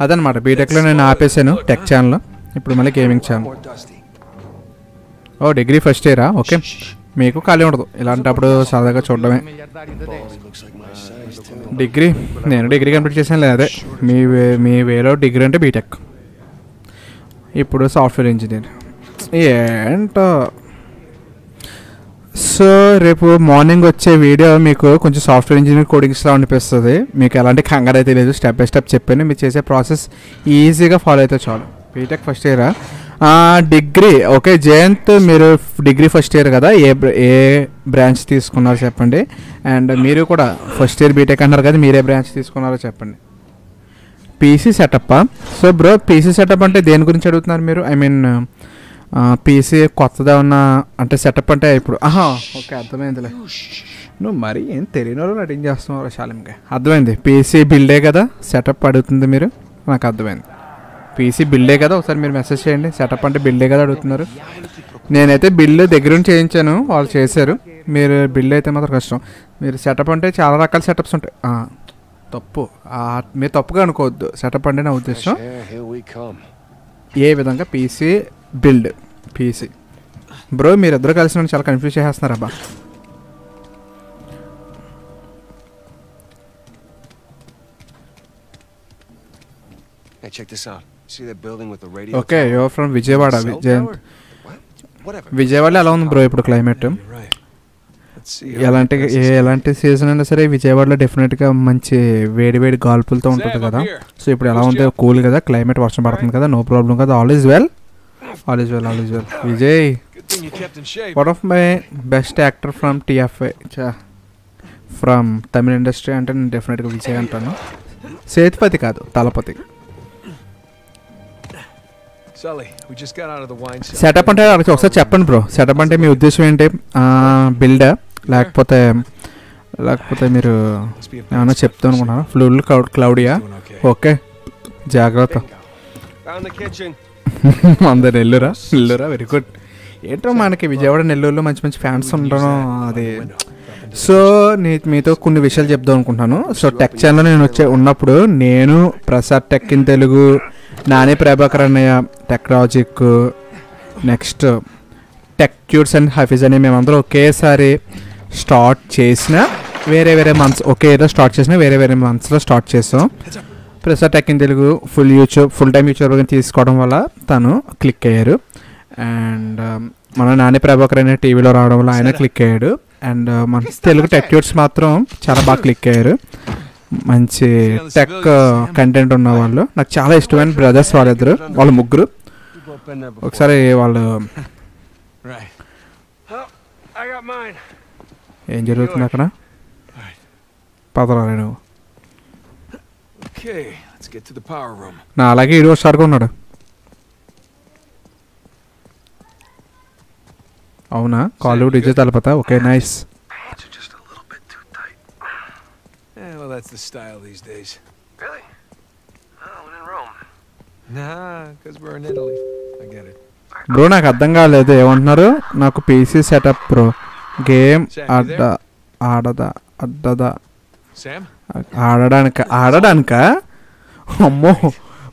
అదనమాట బీటెక్లో నేను ఆపేసాను టెక్ ఛానల్ ఇప్పుడు మళ్ళీ gaming channel. Oh degree first ఇయరా ఓకే మీకు ఖాళీ ఉండదు. ఇలాంటప్పుడు సరదాగా చూడడమే. డిగ్రీ నేను డిగ్రీ కంప్లీట్ చేశాను లేదా అదే. మీ మీ వేలో డిగ్రీ అంటే బీటెక్ ఇప్పుడు సాఫ్ట్వేర్ ఇంజనీర్. ఏంట? సో రేపు మార్నింగ్ వచ్చే వీడియో మీకు కొంచెం సాఫ్ట్వేర్ ఇంజనీర్ కోడింగ్స్లో అనిపిస్తుంది. మీకు ఎలాంటి కంగారు అయితే లేదు. స్టెప్ బై స్టెప్ చెప్పాను. మీరు చేసే ప్రాసెస్ ఈజీగా ఫాలో అయితే చాలు. బీటెక్ ఫస్ట్ ఇయరా డిగ్రీ. ఓకే జయంత్ మీరు డిగ్రీ ఫస్ట్ ఇయర్ కదా? ఏ ఏ బ్రాంచ్ తీసుకున్నారో చెప్పండి. అండ్ మీరు కూడా ఫస్ట్ ఇయర్ బీటెక్ అన్నారు కదా? మీరే బ్రాంచ్ తీసుకున్నారో చెప్పండి. PC setup so bro PC setup అంటే దేని గురించి అడుగుతున్నారు మీరు? ఐ మీన్ పీసీ కొత్తదా ఉన్న అంటే సెటప్ అంటే ఇప్పుడు ఆహా ఓకే అర్థమైందిలే. నువ్వు మరీ ఏం తెలియని వాళ్ళు నటింగ్ చేస్తున్నావు శాలింగా అర్థమైంది పీసీ బిల్డే కదా సెటప్ అడుగుతుంది మీరు? నాకు అర్థమైంది. పీసీ బిల్డే కదా ఒకసారి మీరు మెసేజ్ చేయండి. సెటప్ అంటే బిల్డే కదా అడుగుతున్నారు? నేనైతే బిల్లు దగ్గర నుంచి చేయించాను వాళ్ళు చేశారు. మీరు బిల్లు అయితే మాత్రం కష్టం. మీరు సెటప్ అంటే చాలా రకాల సెటప్స్ ఉంటాయి. తప్పు మీరు తప్పుగా అనుకోవద్దు సెటప్ అంటే నా ఉద్దేశం. ఏ విధంగా పీసీ బిల్డ్ పీసీ బ్రో మీరిద్దరు కలిసి నన్ను చాలా కన్ఫ్యూజ్ చేసేస్తున్నారు అబ్బా? Okay? Your from Vijayawada? Whatever. విజయవాడలో ఎలా ఉంది బ్రో ఇప్పుడు climate You're right. Let's see. how ఎలాంటి. ఎలాంటి సీజన్ అయినా సరే విజయవాడలో డెఫినెట్గా మంచి వేడి వేడి గాల్పులతో ఉంటుంది కదా. సో ఇప్పుడు ఎలా ఉంది? కూల్ కదా? క్లైమేట్ వర్షం పడుతుంది కదా? నో ప్రాబ్లం కదా? All is well all is well all is well Vijay. One of my best actor from TFI from Tamil industry అంటే నేను డెఫినెట్గా విజయ్ అంటాను. సేతుపతి కాదు తలపతి. సెటప్ అంటే ఒకసారి చెప్పండి బ్రో సెటప్ అంటే మీ ఉద్దేశం ఏంటి? బిల్డ్ లేకపోతే లేకపోతే మీరు Must be ఏమైనా అనుకుంటున్నాను క్లౌడ్ క్లౌడియా ఓకే. జాగ్రత్త. అందరు నెల్లూరా? నెల్లూరా? వెరీ గుడ్ ఏంటో మనకి విజయవాడ నెల్లూరులో మంచి మంచి ఫ్యాన్స్ ఉండడం అది. సో నీ మీతో కొన్ని విషయాలు చెప్దాం అనుకుంటాను సో టెక్ ఛానల్ నేను వచ్చే ఉన్నప్పుడు నేను ప్రసాద్ టెక్ ఇన్ తెలుగు నాని ప్రభాకర్ అన్నయ్య technologic next tech cutes and Hafeez అని మేమందరం ఒకేసారి స్టార్ట్ చేసిన వేరే వేరే మంత్స్ ఒకే ఏదో స్టార్ట్ చేసిన వేరే వేరే మంత్స్లో స్టార్ట్ చేసాం. Prasad tech in Telugu full YouTube full time YouTube తీసుకోవడం వల్ల తను క్లిక్ అయ్యారు. అండ్ మన నాని ప్రభాకర్ అనే టీవీలో రావడం వల్ల ఆయన క్లిక్ అయ్యాడు. అండ్ మన తెలుగు టెక్ ట్యూట్స్ మాత్రం చాలా బాగా క్లిక్ అయ్యారు. మంచి టెక్ కంటెంట్ ఉన్న వాళ్ళు. నాకు చాలా ఇష్టమైన బ్రదర్స్ వాళ్ళిద్దరు వాళ్ళ ముగ్గురు. ఒకసారి వాళ్ళు ఏం జరుగుతుంది అక్కడ? పదరా నేను నా అలాగే ఇడు సార్గా ఉన్నాడు. అవునా? కాలు డిజ్ తలపత? Okay nice. బ్రో నాకు అర్థం కాలేదు. ఏమంటున్నారు? నాకు పీసీ సెటప్ బ్రో గేమ్ అడ్డ ఆడదా అడ్డదా? ఆడడానిక ఆడడానిక అమ్మో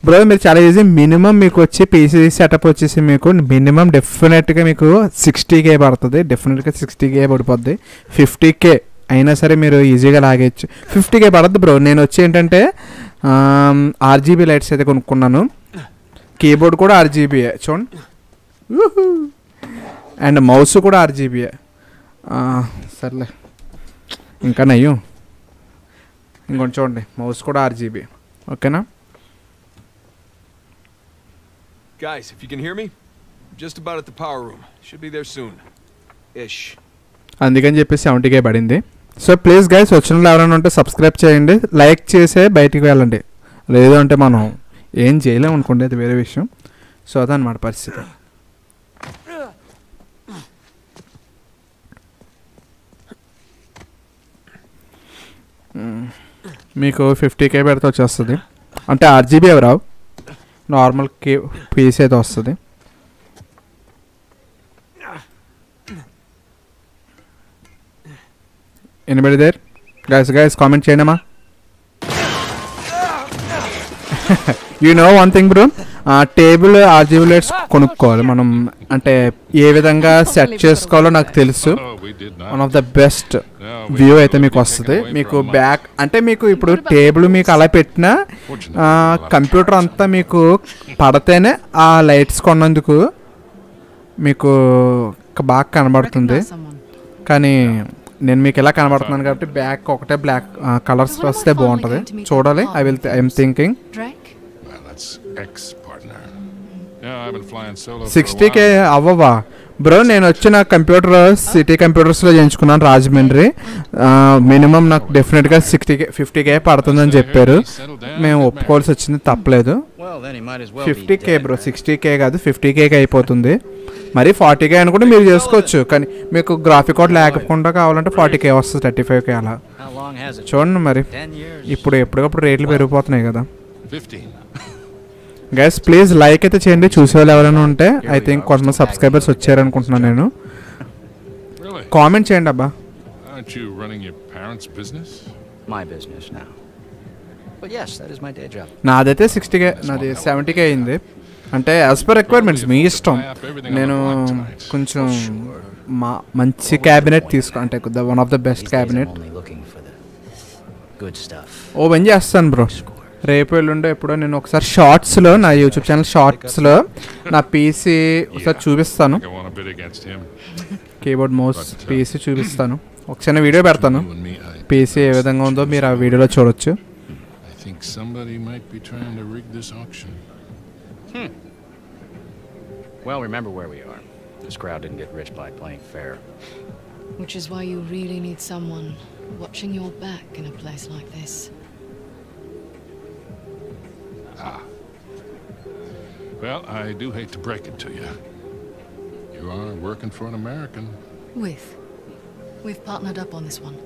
బ్రో మీరు చాలా ఈజీ మినిమం మీకు వచ్చి పీసీ సెటప్ వచ్చేసి మీకు మినిమం డెఫినెట్గా మీకు సిక్స్టీ కే పడుతుంది. డెఫినెట్గా సిక్స్టీ కే పడిపోద్ది. ఫిఫ్టీ కే అయినా సరే మీరు ఈజీగా లాగేయచ్చు. ఫిఫ్టీ కే పడద్దు బ్రో నేను వచ్చి ఏంటంటే ఆర్జీబీ లైట్స్ అయితే కొనుక్కున్నాను. కీబోర్డ్ కూడా ఆర్జీబీయే చూడండి. అండ్ మౌస్ కూడా ఆర్జీబీయే సర్లే. ఇంకా నయ్యం? ఇంకొంచెం చూడండి. మౌస్ కూడా ఆర్జీబీ ఓకేనా? Guys, if you can hear me, I'm just about at the power room. Should be there soon. Ish. అందుకని చెప్పి సెవెంటీకే పడింది. సో ప్లీజ్ గైస్ వచ్చిన ఎవరైనా ఉంటే సబ్స్క్రైబ్ చేయండి. లైక్ చేసే బయటికి వెళ్ళండి. లేదు అంటే మనం ఏం చేయలేం అనుకోండి అది వేరే విషయం. సో అదనమాట పరిస్థితి మ్మ్. మీకు ఫిఫ్టీ కే పెడితే వచ్చేస్తుంది. అంటే ఆర్జీబీ అవి రావు? నార్మల్ కే పీస్ అయితే వస్తుంది. ఎనిమిది దేర్ గైస్ గైస్ కామెంట్ చేయండి అమ్మా. You know one thing bro table RGB lights కొనుక్కోవాలి మనం అంటే ఏ విధంగా సెట్ చేసుకోవాలో నాకు తెలుసు. One of the best view అయితే మీకు వస్తుంది మీకు. బ్యాక్ అంటే మీకు ఇప్పుడు టేబుల్ మీకు అలా పెట్టినా కంప్యూటర్ అంతా మీకు పడితేనే ఆ లైట్స్ కొన్నందుకు మీకు బాగా కనబడుతుంది. కానీ నేను మీకు ఎలా కనబడుతున్నాను కాబట్టి బ్యాక్ ఒకటే బ్లాక్ కలర్స్ వస్తే బాగుంటుంది చూడాలి I will I'm thinking Drake? Well, that's ex-partner. Yeah, I've been flying solo for a sixty K while. అవ్వవా బ్రో నేను వచ్చిన కంప్యూటర్ సిటీ కంప్యూటర్స్లో చేయించుకున్నాను రాజమండ్రి మినిమం నాకు డెఫినెట్గా సిక్స్టీ కే ఫిఫ్టీ కే పడుతుందని చెప్పారు మేము ఒప్పుకోవాల్సి వచ్చింది తప్పలేదు fifty K bro? Sixty K కాదు ఫిఫ్టీ కేకి అయిపోతుంది మరి ఫార్టీ కే అని కూడా మీరు చేసుకోవచ్చు కానీ మీకు గ్రాఫిక్ కార్డ్ లేకుండా కావాలంటే ఫార్టీ కే వస్తుంది థర్టీ ఫైవ్ కే అలా? చూడండి మరి? ఇప్పుడు ఎప్పటికప్పుడు రేట్లు పెరిగిపోతున్నాయి కదా 15. గైస్ ప్లీజ్ లైక్ అయితే చేయండి చూసేవాళ్ళు ఎవరైనా ఉంటే ఐ థింక్ కొంతమంది సబ్స్క్రైబర్స్ వచ్చారనుకుంటున్నాను నేను Really? కామెంట్ చేయండి అబ్బా Aren't you running your parents' business? My business now. But yes, that is my day job. నాదైతే సిక్స్టీ కే నాది సెవెంటీ కే అయింది అంటే యాజ్ పర్ రిక్వైర్మెంట్స్ మీ ఇష్టం నేను కొంచెం మా మంచి క్యాబినెట్ తీసుకో అంటే one of the best cabinet. Open చేస్తాను బ్రో రేపు ఎల్లుండో ఎప్పుడో నేను ఒకసారి షార్ట్స్లో నా యూట్యూబ్ ఛానల్ షార్ట్స్లో నా పీసీ ఒకసారి చూపిస్తాను I want to bid against him. Keyboard mouse PC చూపిస్తాను ఒక చిన్న వీడియో పెడతాను You and me, I, PC ఏ విధంగా ఉందో మీరు ఆ వీడియోలో చూడొచ్చు I think somebody might be trying to rig this auction. Well, remember where we are. This crowd didn't get rich by playing fair. Which is why you really need someone watching your back in a place like this. Well, I do hate to break it to you. You are working for an American. With. We've partnered up on this one.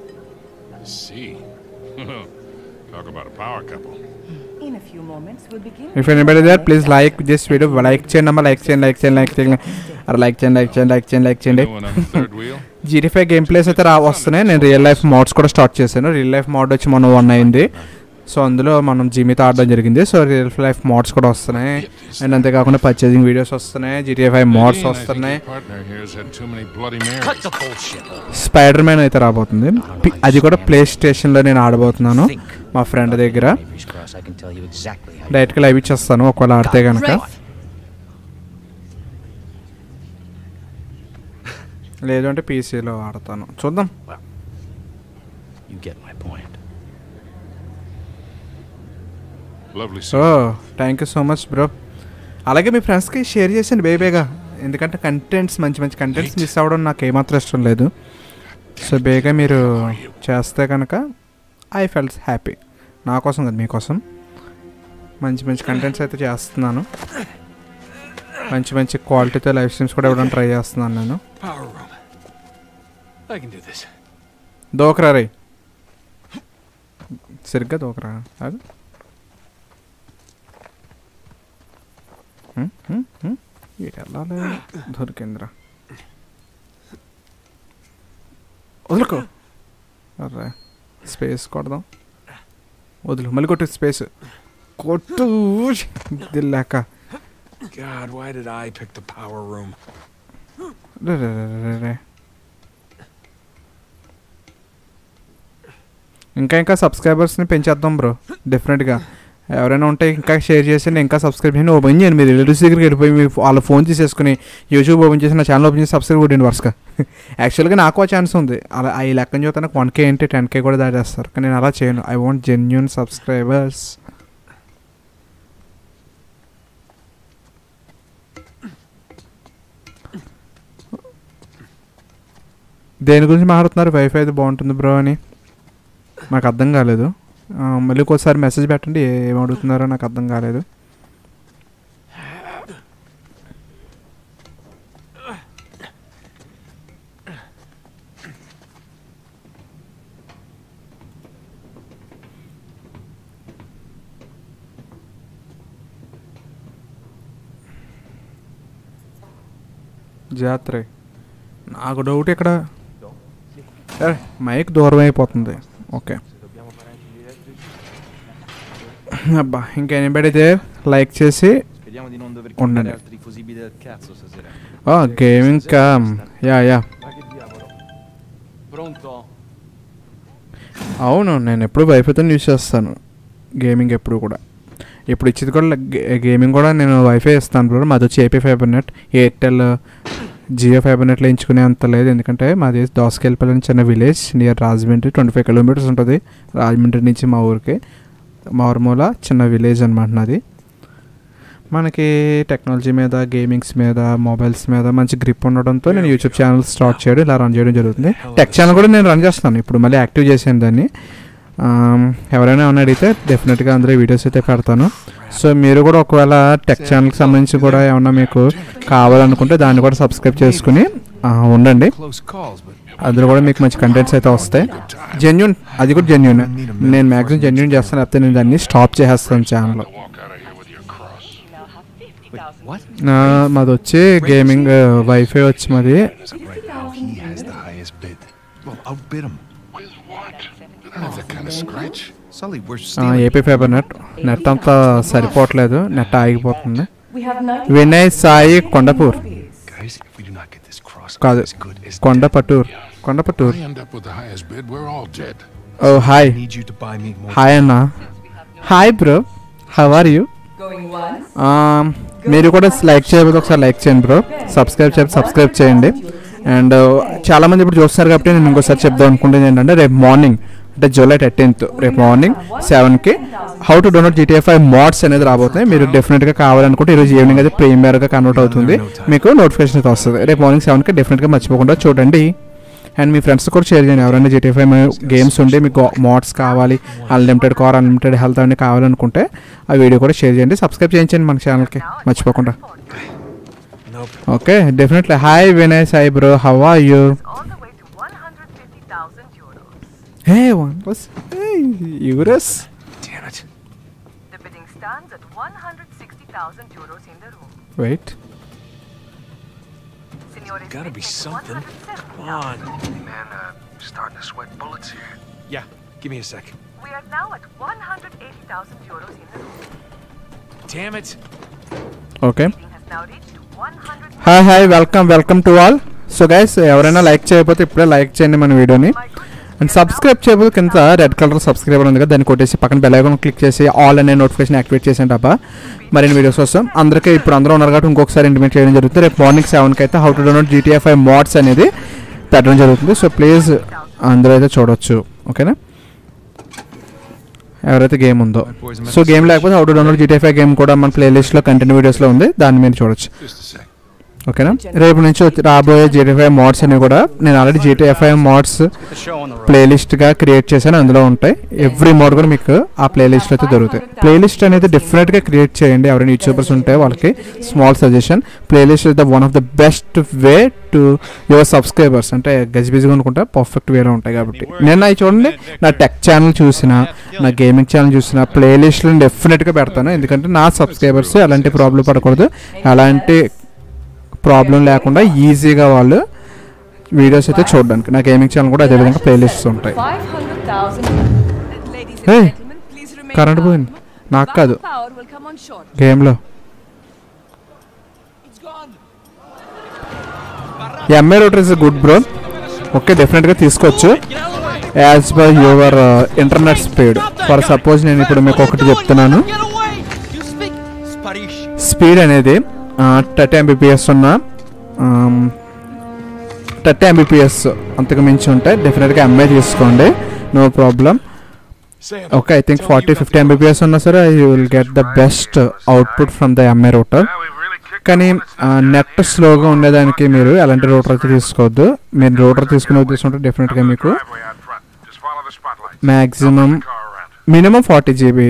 I see. Talk about a power couple. In a few moments, we'll begin. If anybody there please like this video like చేయండి అమ్మా like చేయండి like చేయండి like చేయండి అరే like చేయండి like చేయండి like చేయండి like చేయండి Anyone on the third wheel? GT five game plays అయితే రా వస్తున్నాయి నేను రియల్ లైఫ్ మోడ్స్ కూడా స్టార్ట్ చేశాను రియల్ లైఫ్ మోడ్ వచ్చి మొన్న వన్ అయింది సో అందులో మనం జిమితో ఆడడం జరిగింది. సో రియల్ లైఫ్ మోడ్స్ కూడా వస్తున్నాయి. అండ్ అంతేకాకుండా పర్చేసింగ్ వీడియోస్ వస్తున్నాయి. జీటీఏ ఫైవ్ మోడ్స్ వస్తున్నాయి. స్పైడర్ మ్యాన్ అయితే రాబోతుంది. అది కూడా ప్లే స్టేషన్లో నేను ఆడబోతున్నాను. మా ఫ్రెండ్ దగ్గర. డైరెక్ట్గా లైవ్ ఇచ్చేస్తాను ఒకవేళ ఆడితే కనుక! లేదు అంటే పీసీలో ఆడతాను. చూద్దాం You get my point. Lovely so thank you so much bro అలాగే మీ ఫ్రెండ్స్కి షేర్ చేయండి బేబేగా ఎందుకంటే కంటెంట్స్ మంచి మంచి కంటెంట్స్ మిస్ అవ్వడం నాకు ఏమాత్రం ఇష్టం లేదు. సో బేగా మీరు చేస్తే కనుక ఐ ఫెల్స్ హ్యాపీ నా కోసం కదా మీకోసం మంచి మంచి కంటెంట్స్ అయితే చేస్తున్నాను. మంచి మంచి క్వాలిటీతో లైవ్ స్ట్రీమ్స్ కూడా ఇవ్వడానికి ట్రై చేస్తున్నాను నేను. దోకరా రే. సరిగ్గా దోకరా అది హ్మ్, హ్మ్, హ్మ్. ఇటు వెళ్ళాలి దొరికిందిరా వదులుకో అర్రే స్పేస్ కొడదాం వదులు మళ్ళీ కొట్టు స్పేస్ కొట్టు దిల్లాక God, why did I pick the power room? రే రే రే రే రే. ఇంకా ఇంకా సబ్స్క్రైబర్స్ని పెంచేద్దాం బ్రో డెఫినెట్గా ఎవరైనా ఉంటే ఇంకా షేర్ చేసి ఇంకా సబ్స్క్రైబ్ చేయండి. ఓపెన్ చేయండి. మీరు రిలేటివ్స్ దగ్గరికి వెళ్ళిపోయి మీ వాళ్ళ ఫోన్ తీసేసుకుని యూట్యూబ్ ఓపెన్ చేసి నా ఛానల్ ఓపెన్ చేసి సబ్స్క్రైబ్ కొట్టండి వరుసగా. యాక్చువల్గా నాకు ఆ ఛాన్స్ ఉంది. అలా ఈ లెక్కన చూస్తే నాకు వన్ కే ఏంటి టెన్ కే కూడా దాటేస్తారు. కానీ నేను అలా చేయను. ఐ వాంట్ జెన్యున్ సబ్స్క్రైబర్స్ దేని గురించి మాట్లాడుతున్నారు? వైఫై అయితే బాగుంటుంది బ్రో అని. నాకు అర్థం కాలేదు. మళ్ళీ ఒకసారి మెసేజ్ పెట్టండి ఏం అడుగుతున్నారో నాకు అర్థం కాలేదు. జాత్ర. నాకు డౌట్ ఇక్కడ. మైక్ దూరం అయిపోతుంది ఓకే. అబ్బా ఇంకేం పెడితే లైక్ చేసి ఉండండి. గేమింగ్ కా యా యా? అవును నేను ఎప్పుడు వైఫైతో యూజ్ చేస్తాను. గేమింగ్ ఎప్పుడు కూడా. ఇప్పుడు ఇచ్చేది కూడా గేమింగ్ కూడా నేను వైఫై ఇస్తాను బ్రో మాది వచ్చి AP fibre net Airtel Jio fibre నెట్లో ఎంచుకునే అంత లేదు. ఎందుకంటే మాది దోసకెళ్ళపల్లి చిన్న village near Rajahmundry twenty five kilometres ఉంటుంది. రాజమండ్రి నుంచి మా ఊరికి. మారుమూల చిన్న విలేజ్ అనమాట నాది మనకి టెక్నాలజీ మీద గేమింగ్స్ మీద మొబైల్స్ మీద మంచి గ్రిప్ ఉండడంతో నేను యూట్యూబ్ ఛానల్ స్టార్ట్ చేయడం ఇలా రన్ చేయడం జరుగుతుంది. టెక్ ఛానల్ కూడా నేను రన్ చేస్తాను ఇప్పుడు మళ్ళీ యాక్టివ్ చేసాను దాన్ని. ఎవరైనా ఏమైనా అడిగితే డెఫినెట్గా అందులో వీడియోస్ అయితే పెడతాను. సో మీరు కూడా ఒకవేళ టెక్ ఛానల్కి సంబంధించి కూడా ఏమన్నా మీకు కావాలనుకుంటే దాన్ని కూడా సబ్స్క్రైబ్ చేసుకుని ఉండండి. అందులో కూడా మీకు మంచి కంటెంట్స్ అయితే వస్తాయి. జెన్యున్ అది కూడా జెన్యున్ నేను మ్యాక్సిమం జెన్యున్ చేస్తాను లేకపోతే నేను దాన్ని స్టాప్ చేసేస్తాను ఛానల్ మాది వచ్చి గేమింగ్ వైఫై uh, వచ్చి మాది. ఏపీ ఫైబర్ నెట్ నెట్ అంతా సరిపోవట్లేదు నెట్ ఆగిపోతుంది. వినయ్ సాయి కొండపూర్ కాదు కొండ dead. Oh hi. హాయ్ అన్న hi bro how are you. మీరు కూడా లైక్ చేయకపోతే ఒకసారి లైక్ చేయండి బ్రో సబ్స్క్రైబ్ చేయండి సబ్స్క్రైబ్ చేయండి. అండ్ చాలామంది ఇప్పుడు చూస్తారు కాబట్టి నేను ఇంకోసారి చెప్దాం అనుకుంటుంది ఏంటంటే రేపు మార్నింగ్ అంటే జూలై థర్టీన్త్ రేపు మార్నింగ్ సెవెన్కి how to download GTA five mods అనేది రాబోతున్నాయి. మీరు డెఫినెట్గా కావాలనుకుంటే ఈరోజు ఈవినింగ్ అయితే ప్రీమియర్గా కన్వర్ట్ అవుతుంది. మీకు నోటిఫికేషన్ అయితే వస్తుంది. రేపు మార్నింగ్ సెవెన్కి డెఫినెట్గా మర్చిపోకుండా చూడండి. అండ్ మీ ఫ్రెండ్స్ కూడా షేర్ చేయండి. ఎవరైనా జీటీ ఫైవ్ గేమ్స్ ఉండి మీకు మోడ్స్ కావాలి అన్లిమిటెడ్ కార్ అన్లిమిటెడ్ హెల్త్ అన్ని కావాలనుకుంటే ఆ వీడియో కూడా షేర్ చేయండి. సబ్స్క్రైబ్ చేయించండి మన ఛానల్కి మర్చిపోకుండా. Okay definitely hi Vinay Sai bro how are you all the way to 150,000 euros. Hey one plus euros Damn it. The bidding stands at 160,000 euros in the room. Wait Signore Gotta be Smith something. at Come on. Man, uh, starting to sweat bullets here. Yeah, give me a sec. 160,000. We are now at 180,000 euros in the room. Damn it. Okay Bidding has now reached 100. Hi hi welcome welcome to all so guys ఎవరైనా like చేయకపోతే ఇప్పుడే like చేయండి మన వీడియోని and subscribe చేయబోదు కింద red colour subscriber ఉంది కదా దాన్ని కొట్టేసి పక్కన బెల్ ఐకాన్ క్లిక్ చేసి ఆల్ అనే నోటిఫికేషన్ యాక్టివేట్ చేసాను డబ్బా మరిన్ని వీడియోస్ కోసం అందరికీ ఇప్పుడు అందరూ ఉన్నారు కాబట్టి ఇంకొకసారి ఇంటిమేట్ చేయడం జరుగుతుంది. రేపు మార్నింగ్ సెవెన్కి అయితే how to download GTA five mods అనేది పెట్టడం జరుగుతుంది. సో ప్లీజ్ అందరూ అయితే చూడొచ్చు. ఓకేనా ఎవరైతే గేమ్ ఉందో. సో గేమ్ లేకపోతే how to download GTA five game కూడా మన ప్లేలిస్ట్లో కంటెంట్ వీడియోస్లో ఉంది. దాన్ని మీరు చూడొచ్చు. ఓకేనా? రేపు నుంచి వచ్చి రాబోయే జీటీఎఫ్ఐ మోడ్స్ అని కూడా నేను ఆల్రెడీ జీటీఎఫ్ఐ మోడ్స్ ప్లేలిస్ట్గా క్రియేట్ చేశాను అందులో ఉంటాయి. ఎవ్రీ మోడ్ కూడా మీకు ఆ ప్లేలిస్ట్లో అయితే దొరుకుతాయి. ప్లేలిస్ట్ అనేది డెఫినెట్గా క్రియేట్ చేయండి. ఎవరైనా యూట్యూబర్స్ ఉంటే వాళ్ళకి small suggestion playlist is the one of the best way to your subscribers అంటే గజిబిజిగా అనుకుంటా పర్ఫెక్ట్ వేలో ఉంటాయి కాబట్టి. నేను అవి చూడండి నా టెక్ ఛానల్ చూసిన నా గేమింగ్ ఛానల్ చూసిన ప్లేలిస్ట్లను డెఫినెట్గా పెడతాను. ఎందుకంటే నా సబ్స్క్రైబర్స్ ఎలాంటి ప్రాబ్లం పడకూడదు. అలాంటి ప్రాబ్లం లేకుండా ఈజీగా వాళ్ళు వీడియోస్ అయితే చూడడానికి. నా గేమింగ్ ఛానల్ కూడా అదేవిధంగా ప్లేలిస్ట్స్ ఉంటాయి. 500,000. Ladies and Hey, gentlemen, please remain current. పోయింది నాకు కాదు. గేమ్లో MA router is good bro okay డెఫినెట్గా తీసుకోవచ్చు. As per your internet speed for suppose నేను ఇప్పుడు మీకు ఒకటి చెప్తున్నాను. స్పీడ్ అనేది థర్టీ ఎంబీపీఎస్ ఉన్న థర్టీ ఎంబీపీఎస్ అంతకు మించి ఉంటే డెఫినెట్గా ఎంఏ తీసుకోండి. No problem okay I think forty fifty Mbps ఉన్నా సరే you will get the best output from the MA router కానీ నెట్ స్లోగా ఉండేదానికి మీరు ఎలాంటి రూటర్ అయితే తీసుకోవద్దు. మీరు రూటర్ తీసుకునే ఉద్దేశం ఉంటే డెఫినెట్గా మీకు maximum minimum forty GB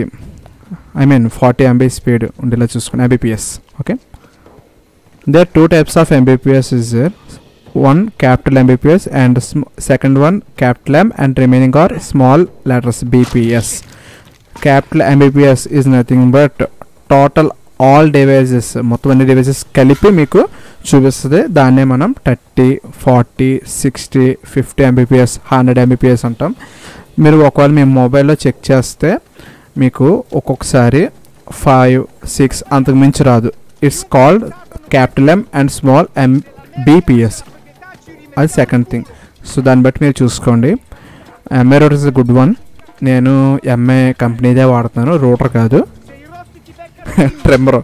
I mean forty MB speed ఉండేలా చూసుకుని Mbps okay there two types of Mbps is there. One capital mbps and sm- second one capital m and remaining are small letters bps capital mbps is nothing but total all devices మొత్తం అన్ని devices కలిపి మీకు చూపిస్తుంది. దాన్నే మనం thirty forty sixty fifty Mbps hundred Mbps అంటాం. మీరు ఒకవేళ మీ మొబైల్లో చెక్ చేస్తే మీకు ఒక్కొక్కసారి ఫైవ్ సిక్స్ అంతకు మించి రాదు. It's called capital M and small M BPS అది సెకండ్ థింగ్ సో దాన్ని బట్టి మీరు చూసుకోండి. MA router is good one నేను ఎంఏ కంపెనీదే వాడుతున్నాను. రోటర్ కాదు. ట్రెమ్మర్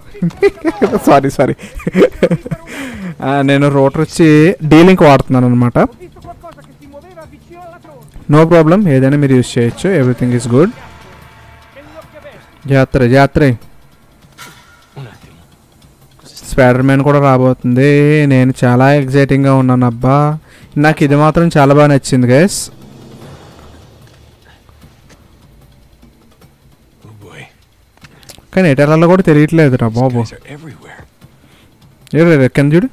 సారీ సారీ నేను రోటర్ వచ్చి డీలింక్ వాడుతున్నాను అనమాట నో ప్రాబ్లం ఏదైనా మీరు యూజ్ చేయొచ్చు. ఎవ్రీథింగ్ ఈజ్ గుడ్ జాత్ర జాత్రే స్పైడర్ మ్యాన్ కూడా రాబోతుంది. నేను చాలా ఎగ్జైటింగ్గా ఉన్నాను అబ్బా. నాకు ఇది మాత్రం చాలా బాగా నచ్చింది గైస్ Oh. కానీ ఎటర్లలో కూడా తెలియట్లేదు రా బాబు. కింద చూడు.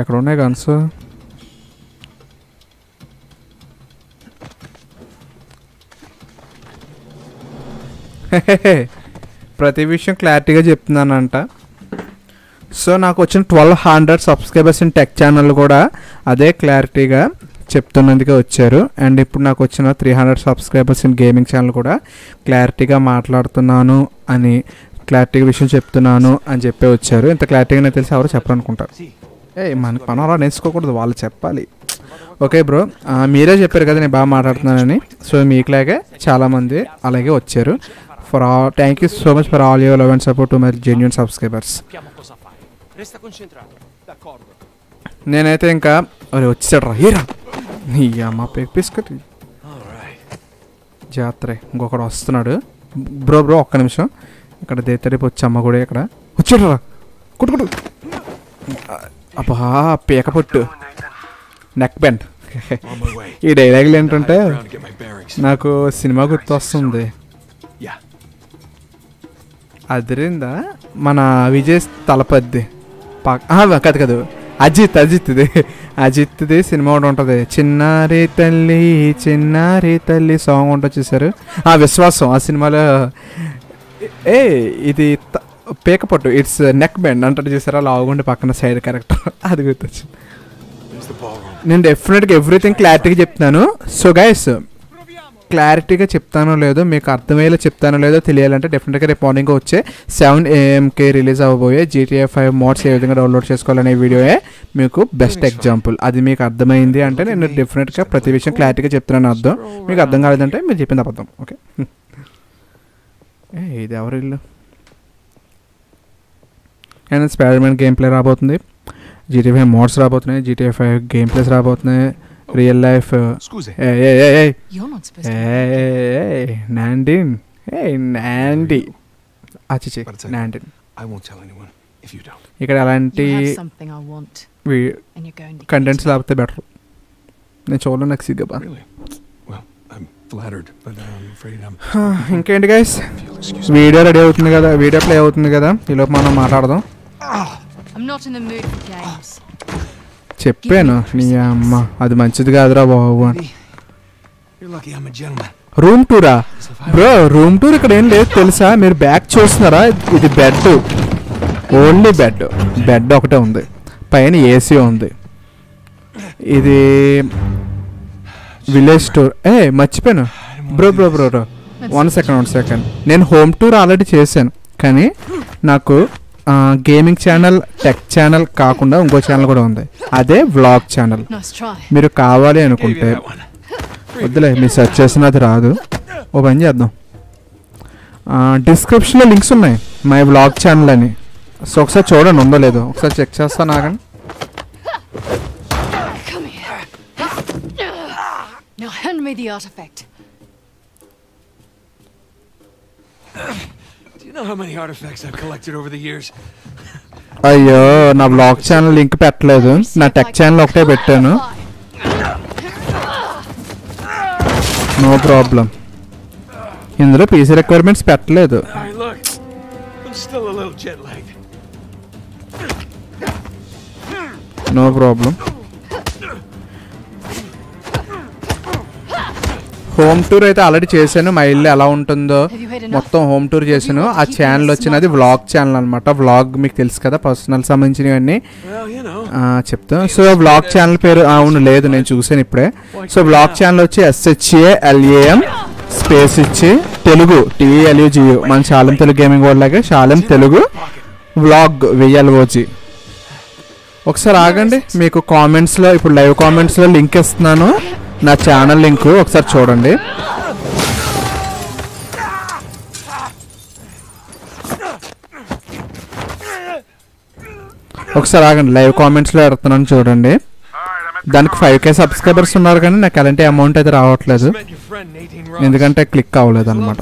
ఎక్కడ ఉన్నాయి గన్స్ ప్రతి విషయం క్లారిటీగా చెప్తున్నానంట. సో నాకు వచ్చిన twelve hundred subscribers in tech channel కూడా అదే క్లారిటీగా చెప్తున్నందుకే వచ్చారు. అండ్ ఇప్పుడు నాకు వచ్చిన three hundred subscribers in gaming channel కూడా క్లారిటీగా మాట్లాడుతున్నాను అని క్లారిటీగా విషయం చెప్తున్నాను అని చెప్పి వచ్చారు. ఇంత క్లారిటీగా నాకు తెలిసి ఎవరు చెప్పాలనుకుంటారు. ఏ మన పని అలా నేర్చుకోకూడదు వాళ్ళు చెప్పాలి. ఓకే బ్రో మీరే చెప్పారు కదా నేను బాగా మాట్లాడుతున్నానని. సో మీకులాగే చాలామంది అలాగే వచ్చారు. For all thank you so much for all your love and support to my genuine subscribers Sappiamo cosa fare. Resta concentrato. D'accordo. నేనైతే ఇంకా అరే వచ్చాడు రా నీ అమ్మ పేక్ బిస్కెట్ జాతర ఇంకొకడు వస్తున్నాడు బ్రో బ్రో ఒక్క నిమిషం ఇక్కడ దేతరేపు వచ్చి అమ్మ కూడా ఇక్కడ వచ్చాడు రా కుట్టు కుట్టు అబ్బా పీక పొట్టు నెక్ my way. ఈ డైలాగులు ఏంటంటే to my. నాకు సినిమా గుర్తొస్తుంది Yeah. అదిరిందా మన విజయ్ తలపద్ది కాదు కాదు అజిత్ అజిత్ ఇది అజిత్ది సినిమా ఒకటి ఉంటుంది చిన్నారి తల్లి చిన్నారి తల్లి సాంగ్ ఉంటుంది చూసారు ఆ విశ్వాసం ఆ సినిమాలో ఏ ఇది పీకపట్టు ఇట్స్ నెక్ బెండ్ అంటాడు చూసారా లాగుండి పక్కన సైడ్ క్యారెక్టర్ అది గుర్తొచ్చింది. నేను డెఫినెట్గా ఎవ్రీథింగ్ క్లారిటీగా చెప్తున్నాను సో గైస్ క్లారిటీగా చెప్తానో లేదో మీకు అర్థమయ్యేలా చెప్తానో లేదో తెలియాలంటే డెఫినెట్గా రేపు మార్నింగ్ వచ్చే సెవెన్ ఏఎంకి రిలీజ్ అవ్వబోయే జీటీఏ ఫైవ్ మోడ్స్ ఏ విధంగా డౌన్లోడ్ చేసుకోవాలనే వీడియోయే మీకు బెస్ట్ ఎగ్జాంపుల్ అది మీకు అర్థమైంది అంటే నేను డెఫినెట్గా ప్రతి విషయం క్లారిటీగా చెప్తున్నాను అర్థం. మీకు అర్థం కాలేదంటే మీరు చెప్పింది అబద్ధం. ఓకే ఇది ఎవరి ఇల్లు? And Spider Man game play రాబోతుంది జీటీ ఫైవ్ మోడ్స్ రాబోతున్నాయి. జీటీ ఫైవ్ గేమ్ ప్లేస్ రాబోతున్నాయి. రియల్ లైఫ్ నాండిన్ నాండి నాండిన్ ఇక్కడ అలాంటి కంటెంట్స్ లేకపోతే బెటర్ నేను చూడలేదు నాకు సిగ్గా ఇంకేంటి గైస్ వీడియో రెడీ అవుతుంది కదా వీడియో ప్లే అవుతుంది కదా ఈలోపు మనం మాట్లాడదాం చెప్పాను నీ అమ్మ. అది మంచిది కాదురా బాబు. అని. రూమ్ టూరా బ్రో రూమ్ టూర్ ఇక్కడ ఏం లేదు తెలుసా? మీరు బ్యాక్ చూస్తున్నారా? ఇది బెడ్ ఓన్లీ బెడ్ బెడ్ ఒకటే ఉంది. పైన ఏసీ ఉంది. ఇది విలేజ్ స్టోర్ ఏ మర్చిపోయాను. Bro bro bro bro one second one second నేను హోమ్ టూర్ ఆల్రెడీ చేశాను. కానీ నాకు గేమింగ్ ఛానల్ టెక్ ఛానల్ కాకుండా ఇంకో ఛానల్ కూడా ఉంది అదే వ్లాగ్ ఛానల్. మీరు కావాలి అనుకుంటే. వద్దులే మీరు సెర్చ్ చేసినది రాదు ఓ పని చేద్దాం డిస్క్రిప్షన్లో లింక్స్ ఉన్నాయి మై వ్లాగ్ ఛానల్ అని సో ఒకసారి చూడండి ఉందో లేదో ఒకసారి చెక్ చేస్తాను ఆగండి. Now hand me the artifact. Do you know how many artifacts I've collected over the years? అయ్యో నా వ్లాగ్ ఛానల్ లింక్ పెట్టలేదు నా టెక్ ఛానల్ ఒకటే పెట్టాను నో ప్రాబ్లం ఇందులో పీసీ రిక్వైర్మెంట్స్ పెట్టలేదు All right, హోమ్ టూర్ అయితే ఆల్రెడీ చేశాను. మా ఇల్లు ఎలా ఉంటుందో? మొత్తం హోమ్ టూర్ చేశాను. ఆ ఛానల్ వచ్చినది వ్లాగ్ ఛానల్ అనమాట వ్లాగ్ మీకు తెలుసు కదా పర్సనల్ సంబంధించినవన్నీ. ఆ, చెప్తాం. సో వ్లాగ్ ఛానల్ పేరు ఆ, అవును లేదు నేను చూసాను ఇప్పుడే. సో వ్లాగ్ ఛానల్ వచ్చి ఎస్హెచ్ఏ ఎల్ఏఎం స్పేస్ ఇచ్చి తెలుగు టీఎల్యూజియు మన శాలం తెలుగు గేమింగ్ వరల్డ్ లాగే శాలం తెలుగు వ్లాగ్ విఎల్ఓజీ ఒకసారి ఆగండి మీకు కామెంట్స్లో ఇప్పుడు లైవ్ కామెంట్స్లో లింక్ ఇస్తున్నాను. నా ఛానల్ లింక్ ఒకసారి చూడండి. ఒకసారి ఆగండి లైవ్ కామెంట్స్లో పెడుతున్నాను చూడండి. దానికి ఫైవ్ కే సబ్స్క్రైబర్స్ ఉన్నారు కానీ నాకు ఎలాంటి అమౌంట్ అయితే రావట్లేదు. ఎందుకంటే క్లిక్ అవ్వలేదు అనమాట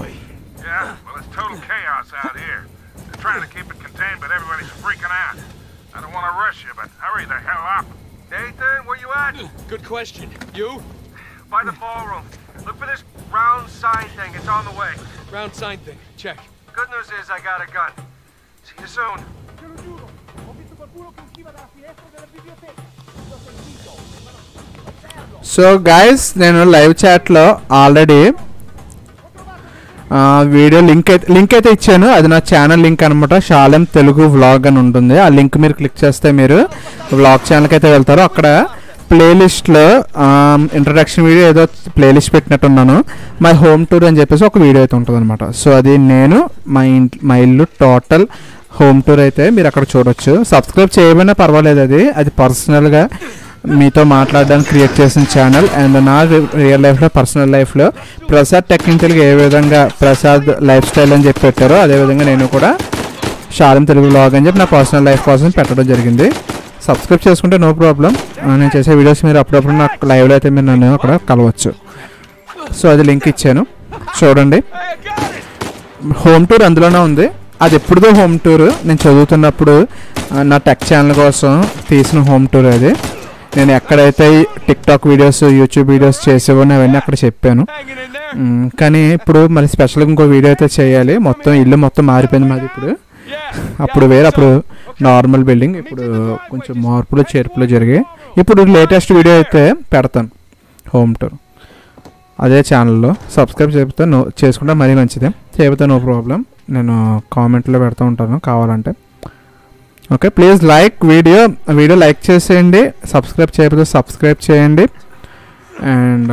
Good question. You? By the ballroom. Look for this round sign thing. It's on the way. Round sign thing. Check. Good news is I got a gun. See you soon. So guys నేను live చాట్లో already video link అయితే link అయితే ఇచ్చాను అది నా channel link అనమాట Shalem Telugu vlog అని ఉంటుంది ఆ లింక్ మీరు క్లిక్ చేస్తే మీరు వ్లాగ్ ఛానల్కి అయితే వెళ్తారు అక్కడ ప్లేలిస్ట్లో ఇంట్రడక్షన్ వీడియో ఏదో ప్లేలిస్ట్ పెట్టినట్టున్నాను. మై హోమ్ టూర్ అని చెప్పేసి ఒక వీడియో అయితే ఉంటుంది అనమాట సో అది నేను మా ఇంట్ మా ఇల్లు టోటల్ హోమ్ టూర్ అయితే మీరు అక్కడ చూడొచ్చు. సబ్స్క్రైబ్ చేయమైనా పర్వాలేదు అది. అది పర్సనల్గా మీతో మాట్లాడడానికి క్రియేట్ చేసిన ఛానల్ అండ్ నా రియల్ లైఫ్లో పర్సనల్ లైఫ్లో ప్రసాద్ టెక్నికల్గా ఏ విధంగా ప్రసాద్ లైఫ్ స్టైల్ అని చెప్పి పెట్టారో అదేవిధంగా నేను కూడా షారం తెలుగు బ్లాగ్ అని చెప్పి నా పర్సనల్ లైఫ్ కోసం పెట్టడం జరిగింది. సబ్స్క్రైబ్ చేసుకుంటే నో ప్రాబ్లం. నేను చేసే వీడియోస్ మీరు అప్పుడప్పుడు నాకు లైవ్లో అయితే మీరు నన్ను అక్కడ కలవచ్చు. సో అది లింక్ ఇచ్చాను. చూడండి. హోమ్ టూర్ అందులోనే ఉంది. అది ఎప్పుడుదో హోమ్ టూర్ నేను చదువుతున్నప్పుడు నా టెక్ ఛానల్ కోసం తీసిన హోమ్ టూర్ అది. నేను ఎక్కడైతే TikTok videos YouTube videos చేసేవో అవన్నీ అక్కడ చెప్పాను. కానీ ఇప్పుడు మరి స్పెషల్గా ఇంకో వీడియో అయితే చేయాలి. మొత్తం ఇల్లు మొత్తం మారిపోయింది మాది ఇప్పుడు. అప్పుడు వేరే అప్పుడు నార్మల్ బిల్డింగ్. ఇప్పుడు కొంచెం మార్పులు చేర్పులు జరిగాయి. ఇప్పుడు లేటెస్ట్ వీడియో అయితే పెడతాను. Home tour. అదే ఛానల్లో సబ్స్క్రైబ్ చేపితే నో చేసుకుంటే మరీ మంచిదే. చేపితే నో ప్రాబ్లం. నేను కామెంట్లో పెడుతూ ఉంటాను కావాలంటే. Okay please like video. Video like చేసేయండి. సబ్స్క్రైబ్ చేయకపోతే సబ్స్క్రైబ్ చేయండి. అండ్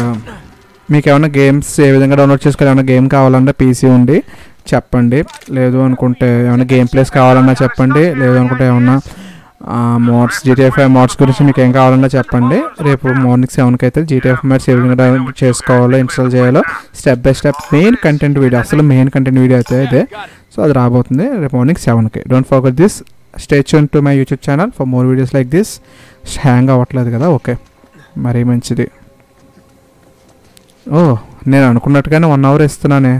మీకు ఏమైనా గేమ్స్ ఏ విధంగా డౌన్లోడ్ చేసుకోవాలి? ఏమైనా గేమ్ కావాలంటే పీసీ ఉండి చెప్పండి. లేదు అనుకుంటే ఏమైనా గేమ్ ప్లేస్ కావాలన్నా చెప్పండి. లేదు అనుకుంటే ఏమన్నా మోడ్స్ జీటీఎఫ్ మోడ్స్ గురించి మీకు ఏం కావాలన్నా చెప్పండి. రేపు మార్నింగ్ సెవెన్కి అయితే జీటీఎఫ్ మ్యాచ్ ఏ విధంగా చేసుకోవాలో ఇన్స్టాల్ చేయాలో step by step main content video అసలు మెయిన్ కంటెంట్ వీడియో అయితే ఇదే. సో అది రాబోతుంది రేపు మార్నింగ్ సెవెన్కి don't forget this stay tuned to my YouTube channel for more videos like this hang అవ్వట్లేదు కదా ఓకే మరీ మంచిది. ఓ నేను అనుకున్నట్టుగానే వన్ అవర్ ఇస్తున్నానే.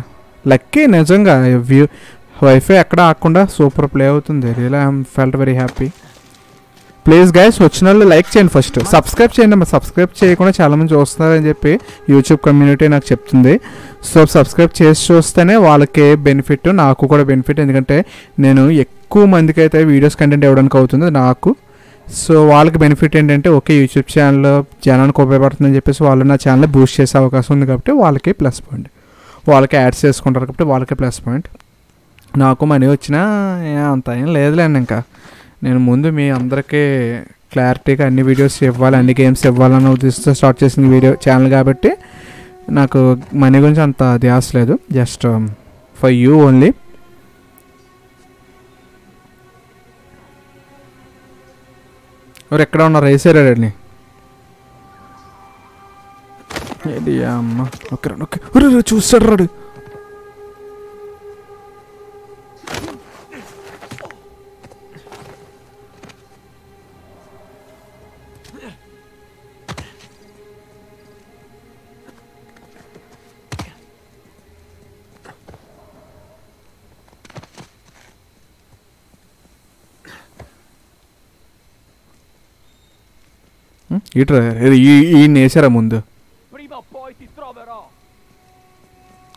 లక్కీ నిజంగా వ్యూ వైఫై ఎక్కడ ఆకుండా సూపర్ ప్లే అవుతుంది. Real I'm felt very happy please guys వచ్చిన వాళ్ళు లైక్ చేయండి ఫస్ట్ సబ్స్క్రైబ్ చేయండి. మరి సబ్స్క్రైబ్ చేయకుండా చాలామంది చూస్తున్నారని చెప్పి యూట్యూబ్ కమ్యూనిటీ నాకు చెప్తుంది. సో సబ్స్క్రైబ్ చేసి చూస్తేనే వాళ్ళకి బెనిఫిట్ నాకు కూడా బెనిఫిట్ ఎందుకంటే నేను ఎక్కువ మందికి అయితే వీడియోస్ కంటెంట్ ఇవ్వడానికి అవుతుంది నాకు. సో వాళ్ళకి బెనిఫిట్ ఏంటంటే ఓకే యూట్యూబ్ ఛానల్ జనానికి ఉపయోగపడుతుందని చెప్పేసి వాళ్ళు నా ఛానల్ బూస్ట్ చేసే అవకాశం ఉంది కాబట్టి వాళ్ళకి ప్లస్ పాయింట్ వాళ్ళకి యాడ్స్ చేసుకుంటారు కాబట్టి వాళ్ళకే ప్లస్ పాయింట్. నాకు మనీ వచ్చినా అంత ఏం లేదులేండి ఇంకా. నేను ముందు మీ అందరికీ క్లారిటీగా అన్ని వీడియోస్ ఇవ్వాలి అన్ని గేమ్స్ ఇవ్వాలన్న ఉద్దేశంతో స్టార్ట్ చేసిన వీడియో ఛానల్ కాబట్టి నాకు మనీ గురించి అంత ధ్యాస లేదు. జస్ట్ ఫర్ యూ ఓన్లీ ఎవరు ఎక్కడ ఉన్నారు? రేసేరాడండి ఏంటి అమ్మ ఓకే రండి ఓకే ఒరే, ఒరే, చూస్తాడు రాడు. ఇట్రా ఈ ఈ నేసారా ముందు?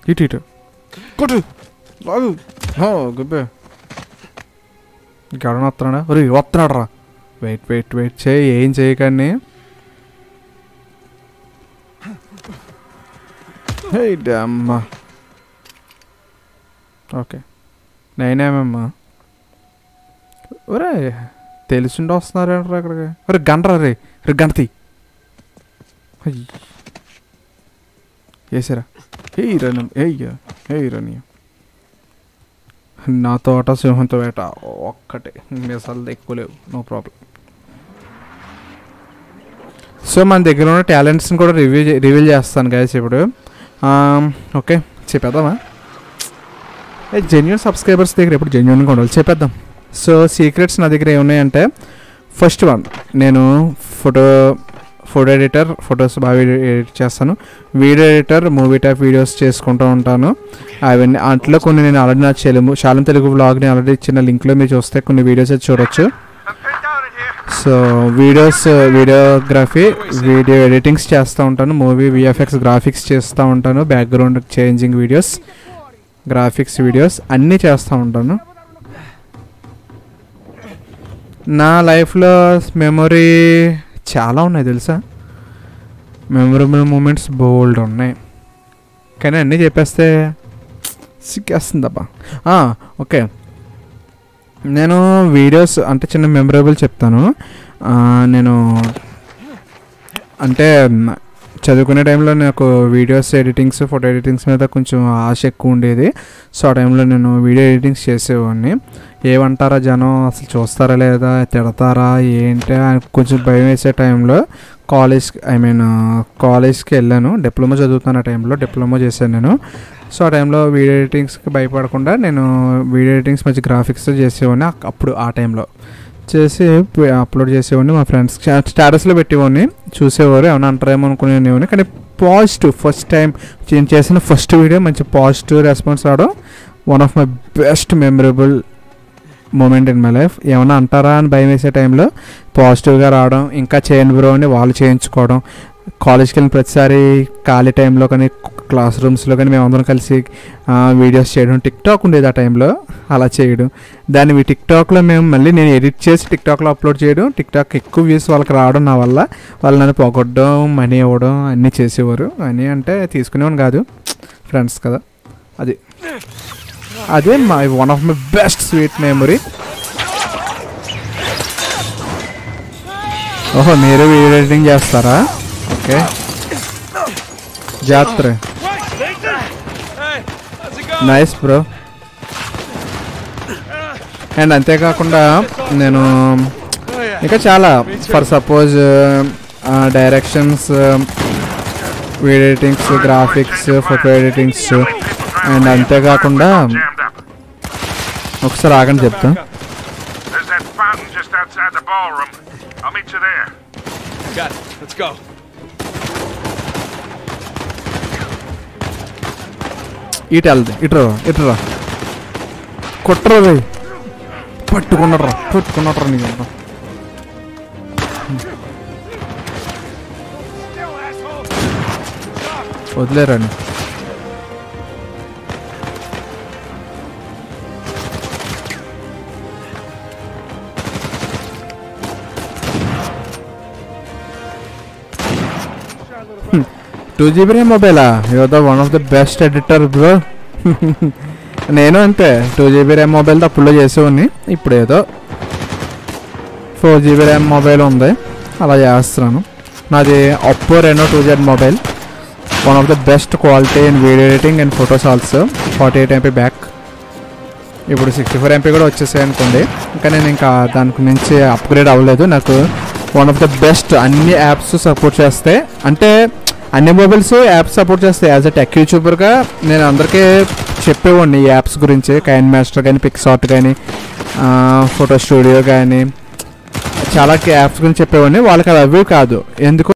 ఇటు ఇటు. కొట్టు. లాగు. గుబ్బే. ఇంకెవడన్నా వస్తున్నాడా? ఒరే వస్తున్నాడు రా వెయిట్ వెయిట్ వెయిట్ చేయి ఏం చేయకండి అమ్మ ఓకే నైన్ ఏమమ్మా ఒరే తెలిసిండి వస్తున్నారేంట్రా అక్కడికి ఒరే గంటరా రే? రే గంటతి అయ్యి. వేసారా ఏ రని ఏయ్యా ఏ రని నా తోట సింహంతో వేట ఒక్కటే మిసాలు ఎక్కువ లేవు నో ప్రాబ్లం సో మన దగ్గర ఉన్న టాలెంట్స్ని కూడా రివ్యూ రివీల్ చేస్తాను గైస్ ఇప్పుడు ఓకే చెప్పేద్దామా ఏ జెన్యున్ సబ్స్క్రైబర్స్ దగ్గర ఎప్పుడు జెన్యున్గా ఉండాలి చెప్పేద్దాం సో సీక్రెట్స్ నా దగ్గర ఏమున్నాయంటే ఫస్ట్ వన్ నేను ఫోటో ఫోటో ఎడిటర్ ఫొటోస్ బాగా ఎడిట్ చేస్తాను. Video editor movie type videos చేసుకుంటూ ఉంటాను. అవన్నీ అట్లా కొన్ని నేను ఆల్రెడీ నా చెలుము శాలం తెలుగు బ్లాగ్ని ఆల్రెడీ ఇచ్చిన లింక్లో మీరు చూస్తే కొన్ని వీడియోస్ అయితే చూడొచ్చు. So videos videography video editings చేస్తూ ఉంటాను. మూవీ విఎఫ్ఎక్స్ గ్రాఫిక్స్ చేస్తూ ఉంటాను. Background changing videos graphics videos అన్నీ చేస్తూ ఉంటాను. నా లైఫ్లో మెమొరీ చాలా ఉన్నాయి తెలుసా? మెమొరబుల్ మూమెంట్స్ బోల్డ్ ఉన్నాయి. కానీ అన్నీ చెప్పేస్తే సిగ్గేస్తుందబ్బా. ఓకే. నేను వీడియోస్ అంటే చిన్న మెమరబుల్ చెప్తాను. నేను అంటే చదువుకునే టైంలో నాకు వీడియోస్ ఎడిటింగ్స్ ఫోటో ఎడిటింగ్స్ మీద కొంచెం ఆశ ఎక్కువ ఉండేది. సో ఆ టైంలో నేను వీడియో ఎడిటింగ్స్ చేసేవాడిని. ఏమంటారా జనం? అసలు చూస్తారా లేదా? తిడతారా? ఏంటి? అని కొంచెం భయం వేసే టైంలో కాలేజ్ ఐ మీన్ కాలేజ్కి వెళ్ళాను. డిప్లొమా చదువుతున్న టైంలో డిప్లొమా చేశాను నేను. సో ఆ టైంలో వీడియో ఎడిటింగ్స్కి భయపడకుండా నేను వీడియో ఎడిటింగ్స్ మంచి గ్రాఫిక్స్ చేసేవాడిని అప్పుడు ఆ టైంలో. చేసి అప్లోడ్ చేసేవాడిని మా ఫ్రెండ్స్ స్టేటస్లో పెట్టేవాడిని. చూసేవారు ఏమైనా అంటారేమో అనుకునేవాడిని. కానీ పాజిటివ్ ఫస్ట్ టైం నేను చేసిన ఫస్ట్ వీడియో మంచి పాజిటివ్ రెస్పాన్స్ రావడం one of my best memorable moment in my life ఏమైనా అంటారా అని భయం వేసే టైంలో పాజిటివ్గా రావడం ఇంకా చేయండి బ్రో అని వాళ్ళు చేయించుకోవడం. కాలేజ్కి వెళ్ళిన ప్రతిసారి ఖాళీ టైంలో కానీ క్లాస్ రూమ్స్లో కానీ మేమందరం కలిసి వీడియోస్ చేయడం. టిక్టాక్ ఉండేది ఆ టైంలో అలా చేయడం. దాన్ని మీ టిక్టాక్లో మేము మళ్ళీ నేను ఎడిట్ చేసి టిక్టాక్లో అప్లోడ్ చేయడం. టిక్టాక్ ఎక్కువ వ్యూస్ వాళ్ళకి రావడం నా వల్ల. వాళ్ళు నన్ను పోగొట్టడం మనీ ఇవ్వడం అన్నీ చేసేవారు. మనీ అంటే తీసుకునేవాడు కాదు. ఫ్రెండ్స్ కదా. అది. అదే my one of my best sweet memory ఓహో మీరు వీడియో ఎడిటింగ్ చేస్తారా? ఓకే జాత్ర. నైస్ బ్రో అండ్ అంతేకాకుండా నేను ఇంకా చాలా. For suppose directions video editings graphics photo editings and అంతేకాకుండా ఒకసారి ఆగని చెప్తా. ఇటు వెళ్ది ఇటు ఇటురా కొట్టరా రే పట్టుకున్నారా పట్టుకున్నారా నీకు అంతా. వదిలేరండి two GB RAM మొబైలా your the one of the best editor bro నేను అంతే. టూ జీబీ ర్యామ్ మొబైల్ అప్పుల్లో చేసేవాడిని. ఇప్పుడు ఏదో ఫోర్ జీబీ ర్యామ్ మొబైల్ ఉంది. అలా చేస్తున్నాను. నాది Oppo Reno two Z mobile. One of the best quality in video editing and photos also forty eight MP back ఇప్పుడు సిక్స్టీ ఫోర్ ఎంపీ కూడా వచ్చేసాయి అనుకోండి. ఇంకా నేను ఇంకా దానికి మించి అప్గ్రేడ్ అవ్వలేదు. నాకు వన్ ఆఫ్ ద బెస్ట్ అన్ని యాప్స్ సపోర్ట్ చేస్తే అంటే అన్ని మొబైల్స్ యాప్స్ సపోర్ట్ చేస్తాయి. యాజ్ అ టెక్ యూట్యూబర్గా నేను అందరికీ చెప్పేవాడిని ఈ యాప్స్ గురించి. కైన్ మాస్టర్ కానీ పిక్సార్ట్ కానీ ఫోటో స్టూడియో కానీ చాలా యాప్స్ గురించి చెప్పేవాడిని. వాళ్ళకి అది అవి కాదు. ఎందుకు